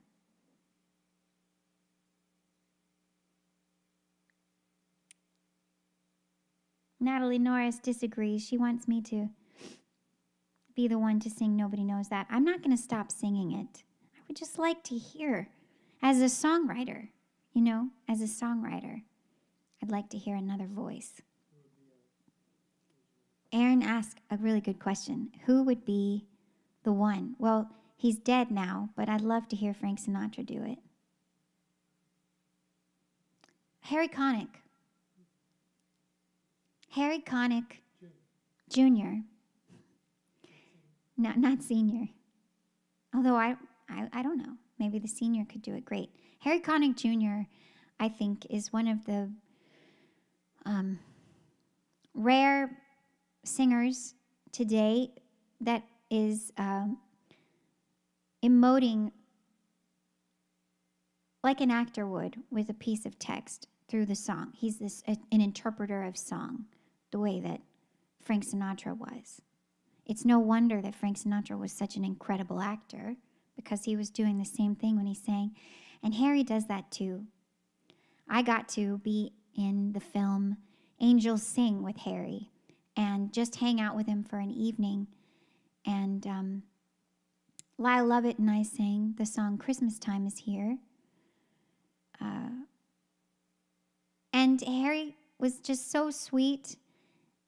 Natalie Norris disagrees. She wants me to be the one to sing Nobody Knows That. I'm not going to stop singing it. I would just like to hear, as a songwriter, you know, as a songwriter, I'd like to hear another voice. Aaron asked a really good question Who would be the one? Well, he's dead now, but I'd love to hear Frank Sinatra do it. Harry Connick. Harry Connick Jr. Not, not senior. Although I, I, I don't know. Maybe the senior could do it great. Harry Connick Jr., I think, is one of the um, rare singers today that is um, emoting like an actor would with a piece of text through the song. He's this an interpreter of song, the way that Frank Sinatra was. It's no wonder that Frank Sinatra was such an incredible actor because he was doing the same thing when he sang. And Harry does that too. I got to be in the film Angels Sing with Harry and just hang out with him for an evening. And um, Lyle Lovett and I sang the song Christmas Time is Here. Uh, and Harry was just so sweet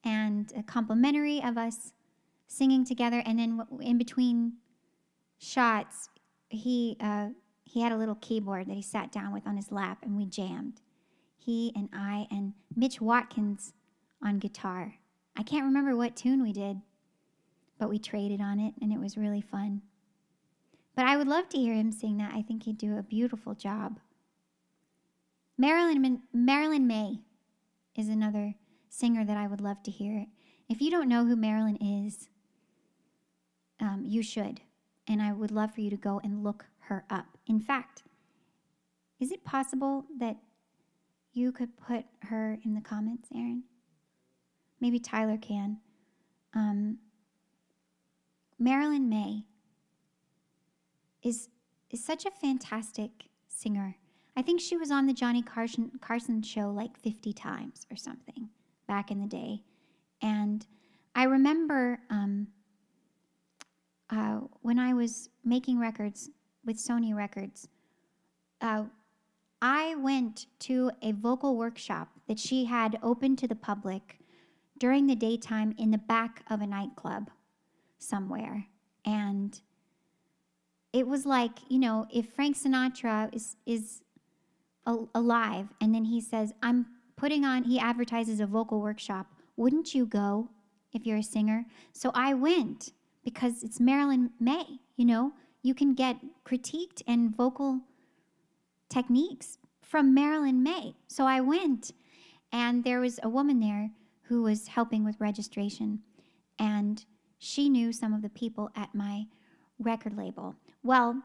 and complimentary of us singing together. And then in between shots, he uh, he had a little keyboard that he sat down with on his lap, and we jammed. He and I and Mitch Watkins on guitar. I can't remember what tune we did, but we traded on it, and it was really fun. But I would love to hear him sing that. I think he'd do a beautiful job. Marilyn, Marilyn Maye is another singer that I would love to hear. If you don't know who Marilyn is, um, you should. And I would love for you to go and look her up. In fact, is it possible that you could put her in the comments, Aaron? Maybe Tyler can. Um, Marilyn Maye is is such a fantastic singer. I think she was on the Johnny Carson Carson show like 50 times or something back in the day. And I remember um, uh, when I was making records with Sony Records, uh, I went to a vocal workshop that she had open to the public during the daytime in the back of a nightclub somewhere. And it was like, you know, if Frank Sinatra is, is alive and then he says, I'm putting on, he advertises a vocal workshop, wouldn't you go if you're a singer? So I went because it's Marilyn Maye, you know, you can get critiqued and vocal techniques from Marilyn Maye. So I went, and there was a woman there who was helping with registration, and she knew some of the people at my record label. Well,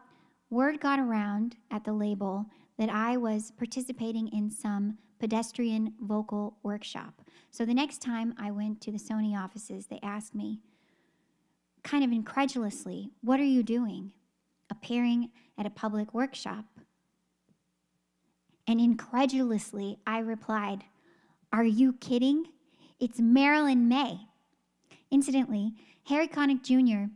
word got around at the label that I was participating in some pedestrian vocal workshop. So the next time I went to the Sony offices, they asked me, kind of incredulously, What are you doing? Appearing at a public workshop. And incredulously, I replied, Are you kidding? It's Marilyn Maye. Incidentally, Harry Connick Jr.,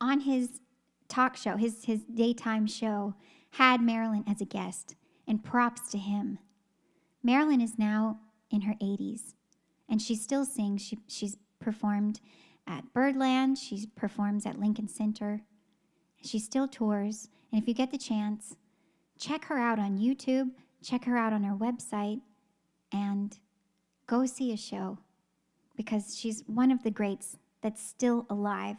on his talk show, his, his daytime show, had Marilyn as a guest, and props to him. Marilyn is now in her 80s, and she still sings. She, she's performed at Birdland, she performs at Lincoln Center. She still tours, and if you get the chance, check her out on YouTube, check her out on her website, and go see a show because she's one of the greats that's still alive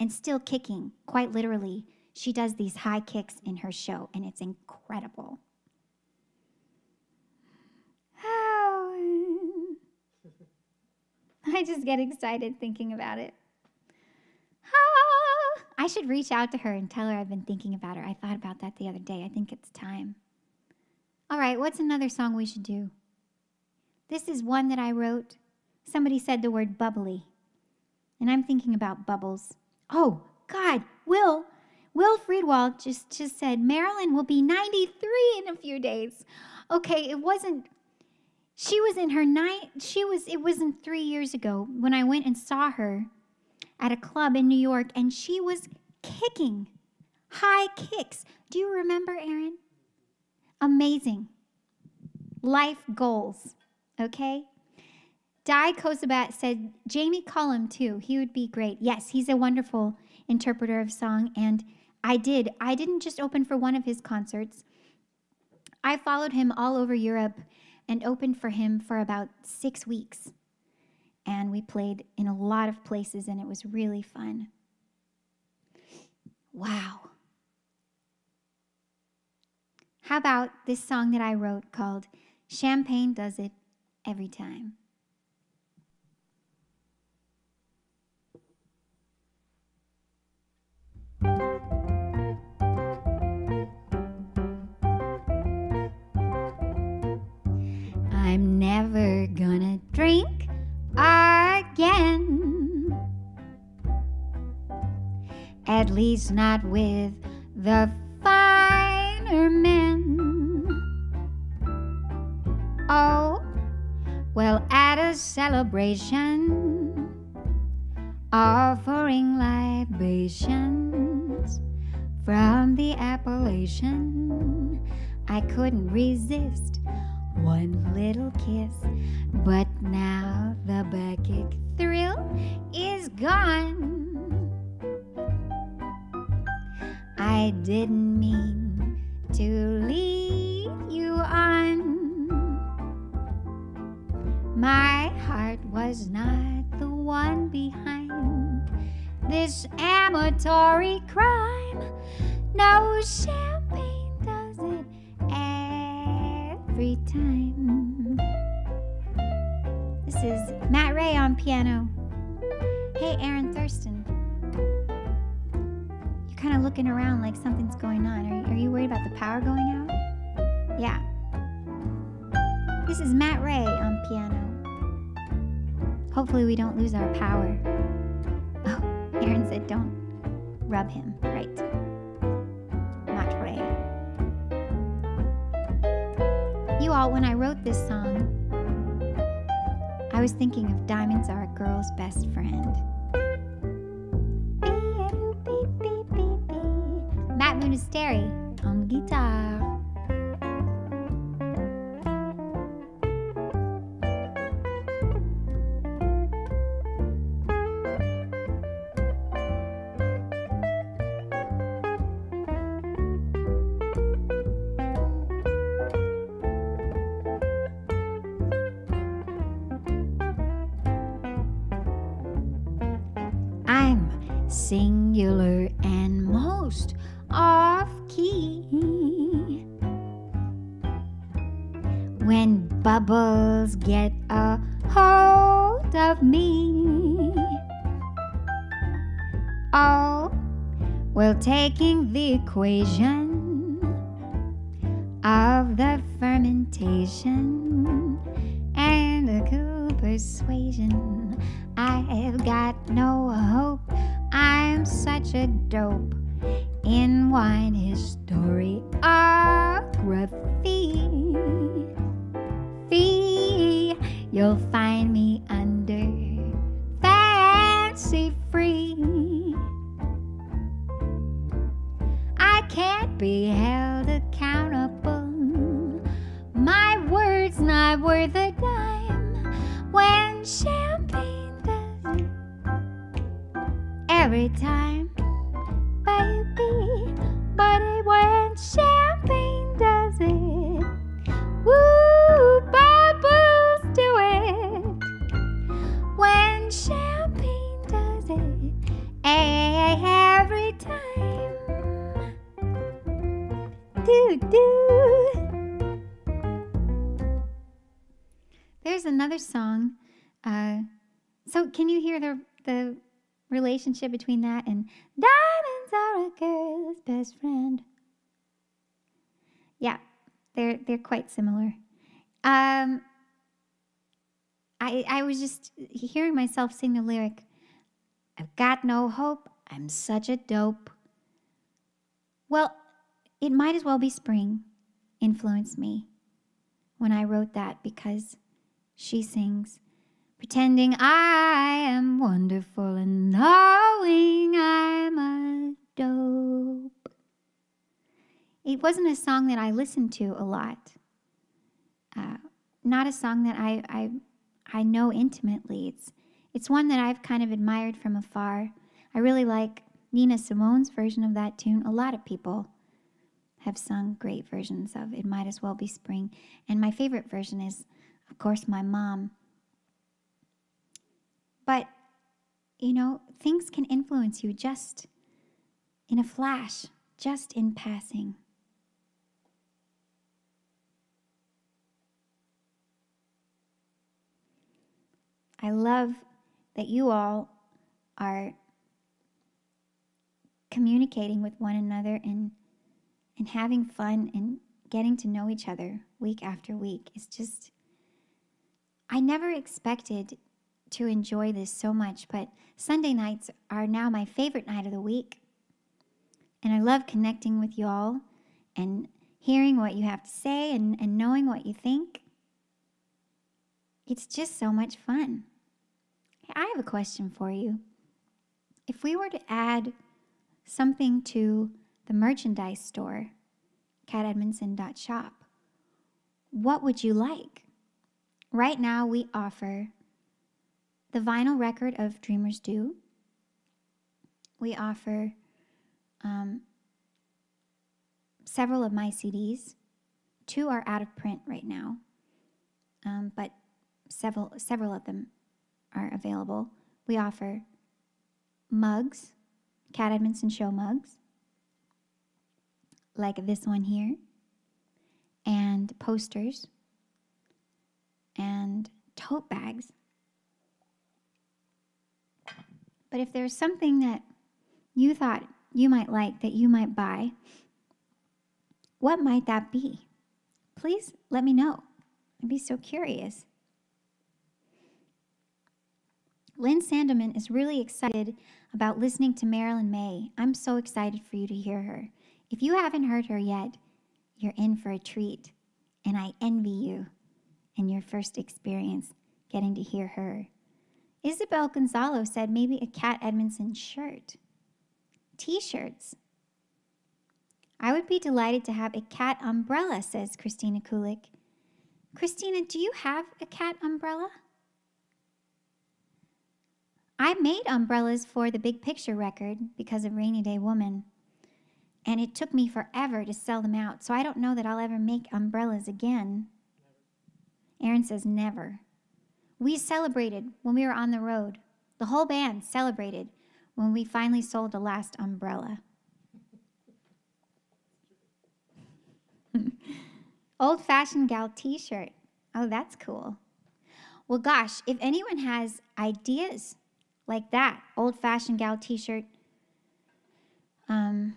and still kicking, quite literally. She does these high kicks in her show, and it's incredible. Oh. [SIGHS] I just get excited thinking about it. Ah. [SIGHS] [SIGHS] I should reach out to her and tell her I've been thinking about her. I thought about that the other day. I think it's time. All right, what's another song we should do? This is one that I wrote. Somebody said the word bubbly, and I'm thinking about bubbles. Oh, God, Will, Will Friedwald just, just said Marilyn will be 93 in a few days. Okay, it wasn't, she was in her night, she was, it wasn't three years ago when I went and saw her at a club in New York, and she was kicking high kicks. Do you remember, Aaron? Amazing. Life goals, okay? Di Kosabat said Jamie Cullum too. He would be great. Yes, he's a wonderful interpreter of song, and I did. I didn't just open for one of his concerts. I followed him all over Europe and opened for him for about six weeks and we played in a lot of places, and it was really fun. Wow. How about this song that I wrote called Champagne Does It Every Time? I'm never gonna drink At least not with the finer men. Oh, well, at a celebration, offering libations from the Appalachian, I couldn't resist one little kiss. But didn't mean to lead you on. My heart was not the one behind this amatory crime. No champagne does it every time. This is Matt Ray on piano. Power going out? Yeah. This is Matt Ray on piano. Hopefully, we don't lose our power. Taking relationship between that and diamonds are a girl's best friend? Yeah, they're they're quite similar. Um, I I was just hearing myself sing the lyric. I've got no hope. I'm such a dope. Well, it might as well be spring influenced me when I wrote that because she sings, pretending I am wonderful and knowing I'm a dope. It wasn't a song that I listened to a lot. Uh, not a song that I, I I know intimately. It's it's one that I've kind of admired from afar. I really like Nina Simone's version of that tune. A lot of people have sung great versions of It Might As Well Be Spring. And my favorite version is, of course, my mom. But, you know, things can influence you just in a flash, just in passing. I love that you all are communicating with one another and and having fun and getting to know each other week after week is just I never expected to enjoy this so much, but Sunday nights are now my favorite night of the week. And I love connecting with y'all and hearing what you have to say and, and knowing what you think. It's just so much fun. I have a question for you. If we were to add something to the merchandise store, KatEdmonson.shop, what would you like? Right now, we offer the vinyl record of Dreamers Do. We offer um, several of my CDs. Two are out of print right now, um, but several several of them are available. We offer mugs, Kat Edmonson Show mugs, like this one here, and posters, and tote bags. But if there's something that you thought you might like that you might buy, what might that be? Please let me know. I'd be so curious. Lynn Sandeman is really excited about listening to Marilyn Maye. I'm so excited for you to hear her. If you haven't heard her yet, you're in for a treat, and I envy you in your first experience getting to hear her. Isabel Gonzalo said maybe a Kat Edmonson shirt. T shirts. I would be delighted to have a cat umbrella, says Christina Kulik. Christina, do you have a cat umbrella? I made umbrellas for the Big Picture record because of Rainy Day Woman, and it took me forever to sell them out, so I don't know that I'll ever make umbrellas again. Aaron says never. We celebrated when we were on the road. The whole band celebrated when we finally sold the last umbrella. [LAUGHS] Old fashioned gal t shirt. Oh, that's cool. Well, gosh, if anyone has ideas like that, old fashioned gal t shirt, um,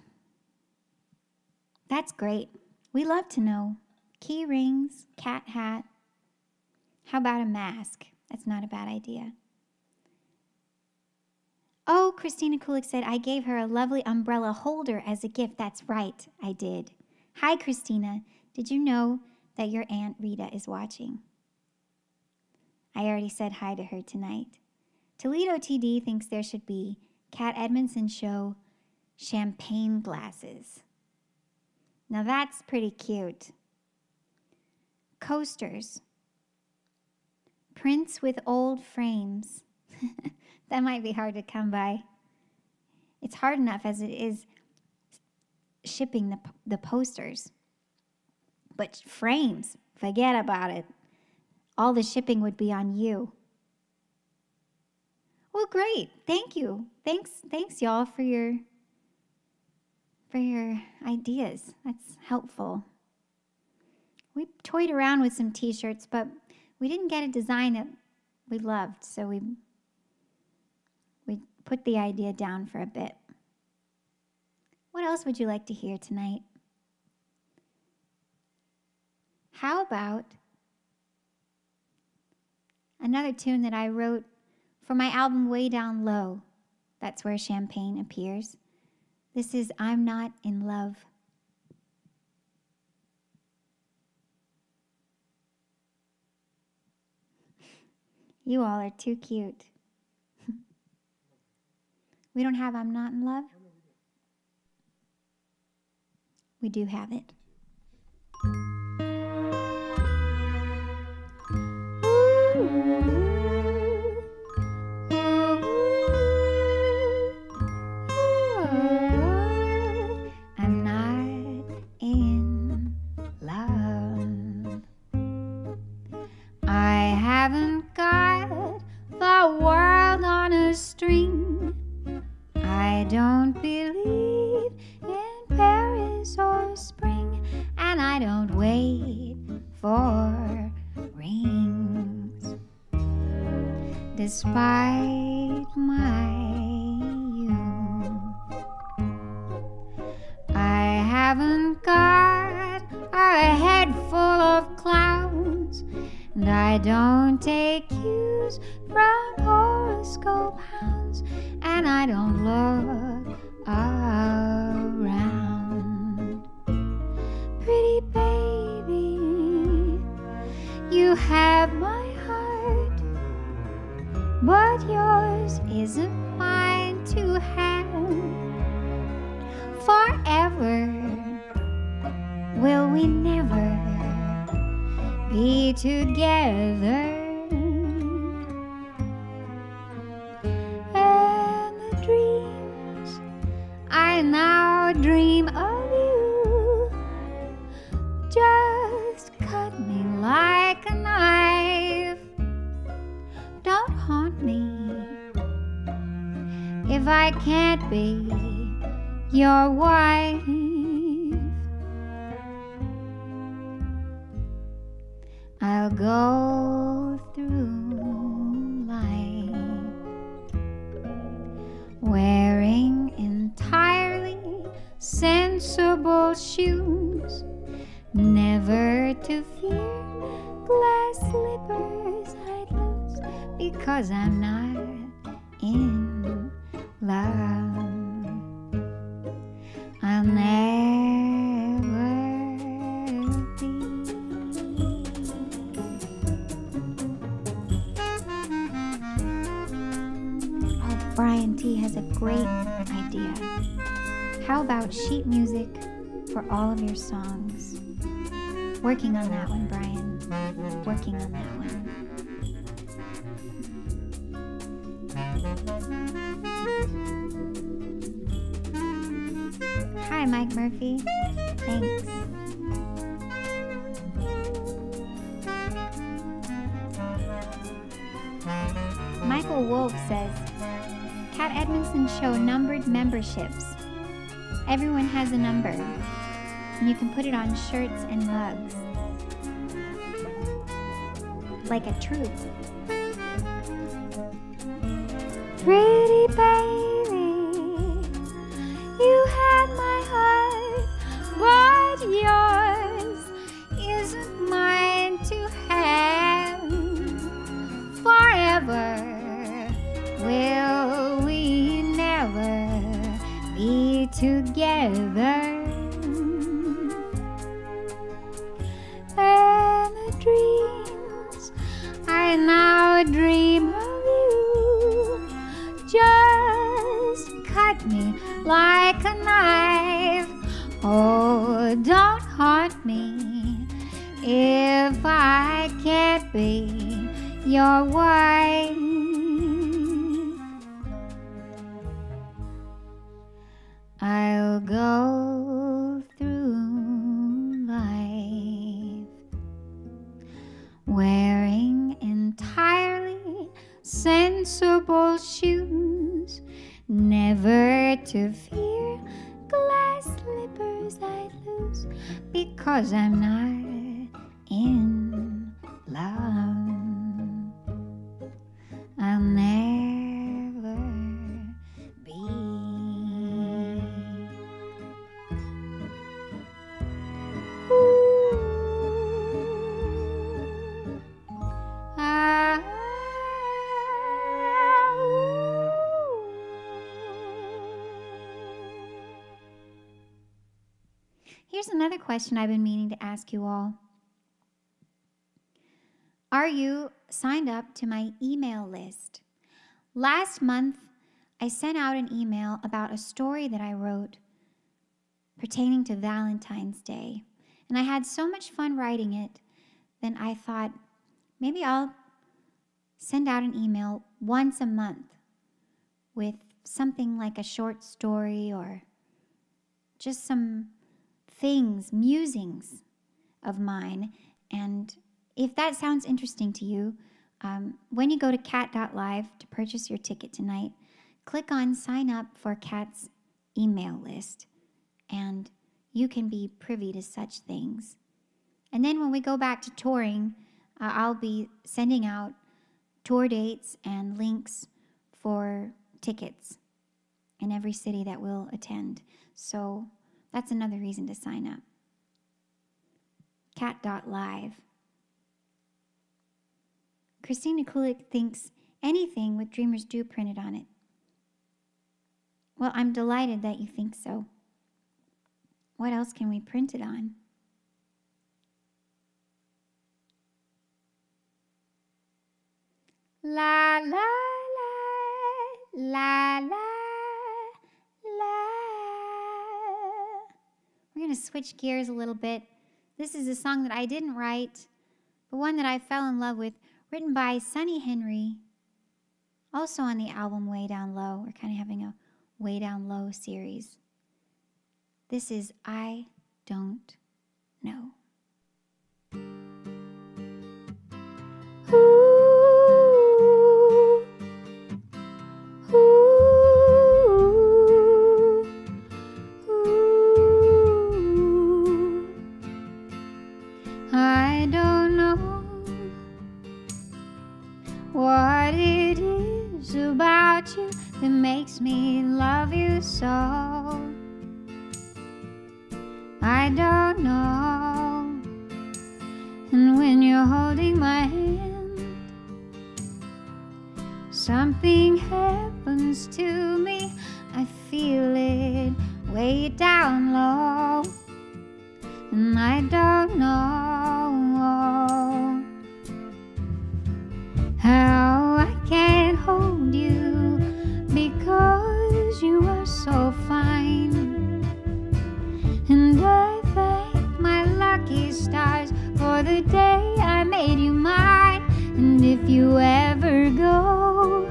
that's great. We love to know. Key rings, cat hat. How about a mask? That's not a bad idea. Oh, Christina Kulik said, I gave her a lovely umbrella holder as a gift. That's right, I did. Hi, Christina. Did you know that your Aunt Rita is watching? I already said hi to her tonight. Toledo TD thinks there should be Kat Edmonson show champagne glasses. Now that's pretty cute. Coasters. Prints with old frames. [LAUGHS] that might be hard to come by. It's hard enough as it is shipping the, the posters. But frames, forget about it. All the shipping would be on you. Well, great. Thank you. Thanks, thanks y'all for your for your ideas. That's helpful. We toyed around with some t-shirts, but we didn't get a design that we loved, so we we put the idea down for a bit. What else would you like to hear tonight? How about another tune that I wrote for my album Way Down Low? That's where champagne appears. This is I'm Not in Love. You all are too cute. [LAUGHS] we don't have I'm Not in Love? We do have it. And I don't look around. Pretty baby, you have my heart, but yours isn't mine to have forever. Will we never be together? Your wife. Working on that one, Brian. Working on that one. Hi, Mike Murphy. Thanks. Michael Wolf says, Kat Edmonson Show numbered memberships. Everyone has a number, and you can put it on shirts and mugs. Like a truth. Pretty wearing entirely sensible shoes, never to fear glass slippers I lose because I'm not question I've been meaning to ask you all. Are you signed up to my email list? Last month, I sent out an email about a story that I wrote pertaining to Valentine's Day. And I had so much fun writing it, then I thought maybe I'll send out an email once a month with something like a short story or just some things, musings of mine. And if that sounds interesting to you, um, when you go to Kat.live to purchase your ticket tonight, click on sign up for Kat's email list and you can be privy to such things. And then when we go back to touring, uh, I'll be sending out tour dates and links for tickets in every city that we'll attend. So that's another reason to sign up. Kat.live. Christina Kulik thinks anything with Dreamers Do printed on it. Well, I'm delighted that you think so. What else can we print it on? La la la la la. We're going to switch gears a little bit. This is a song that I didn't write, but one that I fell in love with, written by Sonny Henry, also on the album Way Down Low. We're kind of having a Way Down Low series. This is I Don't Know. down low, and I don't know how I can hold you because you are so fine, and I thank my lucky stars for the day I made you mine, and if you ever go.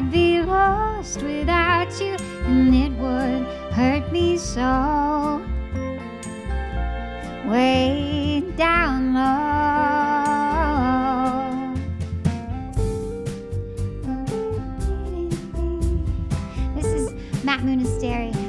I'd be lost without you and it would hurt me so. Way down low. This is Matt Munisteri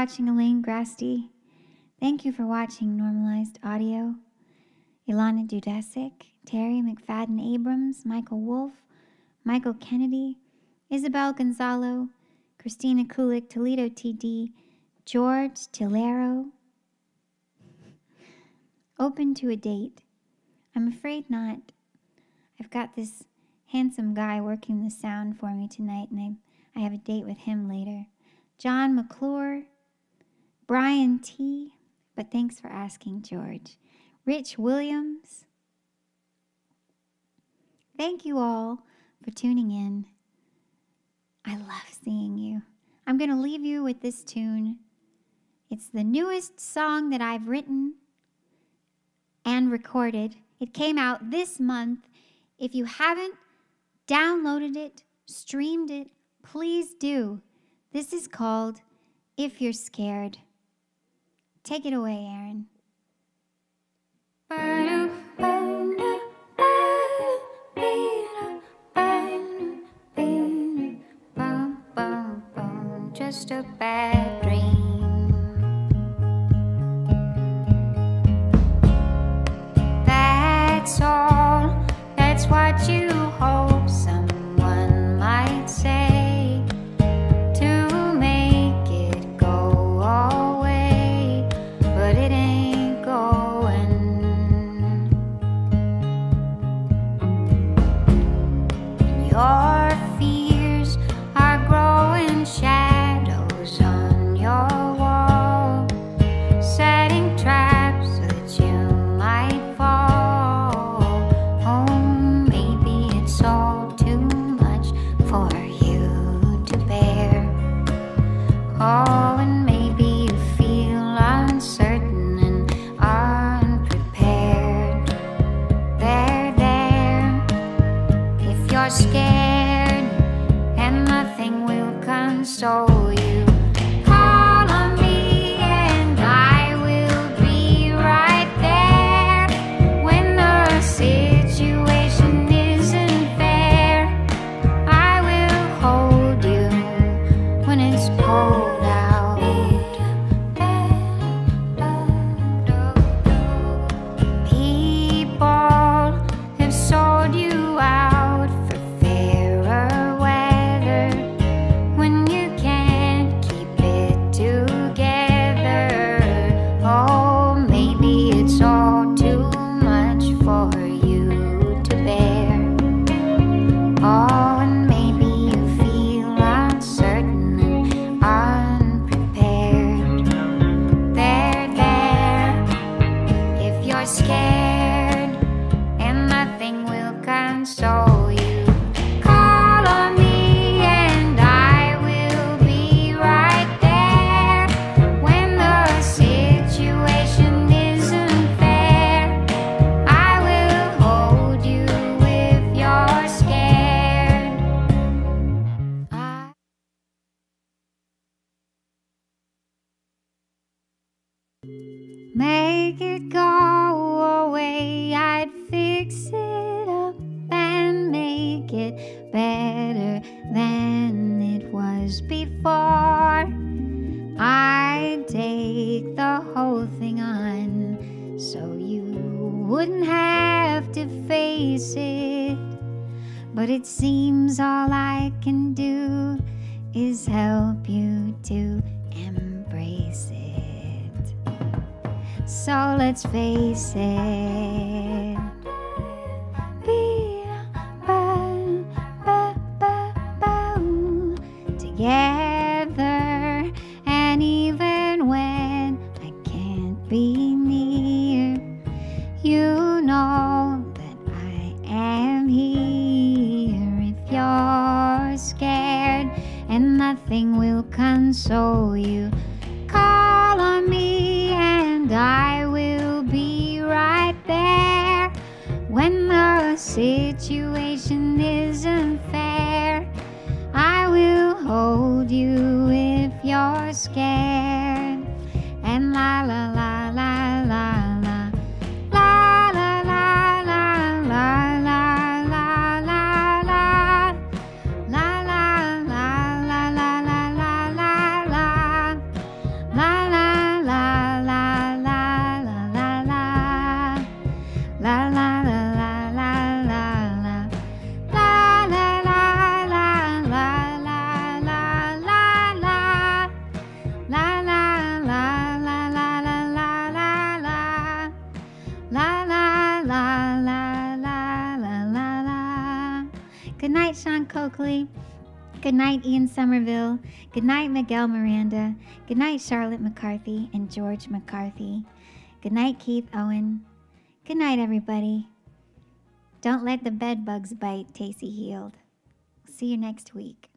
watching Elaine Grasty. Thank you for watching Normalized Audio. Ilana Dudesic, Terry McFadden Abrams, Michael Wolf, Michael Kennedy, Isabel Gonzalo, Christina Kulik, Toledo TD, George Tillero. Open to a date. I'm afraid not. I've got this handsome guy working the sound for me tonight, and I, I have a date with him later. John McClure, Brian T. But thanks for asking, George. Rich Williams. Thank you all for tuning in. I love seeing you. I'm going to leave you with this tune. It's the newest song that I've written and recorded. It came out this month. If you haven't downloaded it, streamed it, please do. This is called If You're Scared. Take it away, Aaron. Just a before I take the whole thing on so you wouldn't have to face it. But it seems all I can do is help you to embrace it. So let's face it. Yeah. Good night, Miguel Miranda. Good night, Charlotte McCarthy and George McCarthy. Good night, Keith Owen. Good night, everybody. Don't let the bed bugs bite, Tacy Healed. See you next week.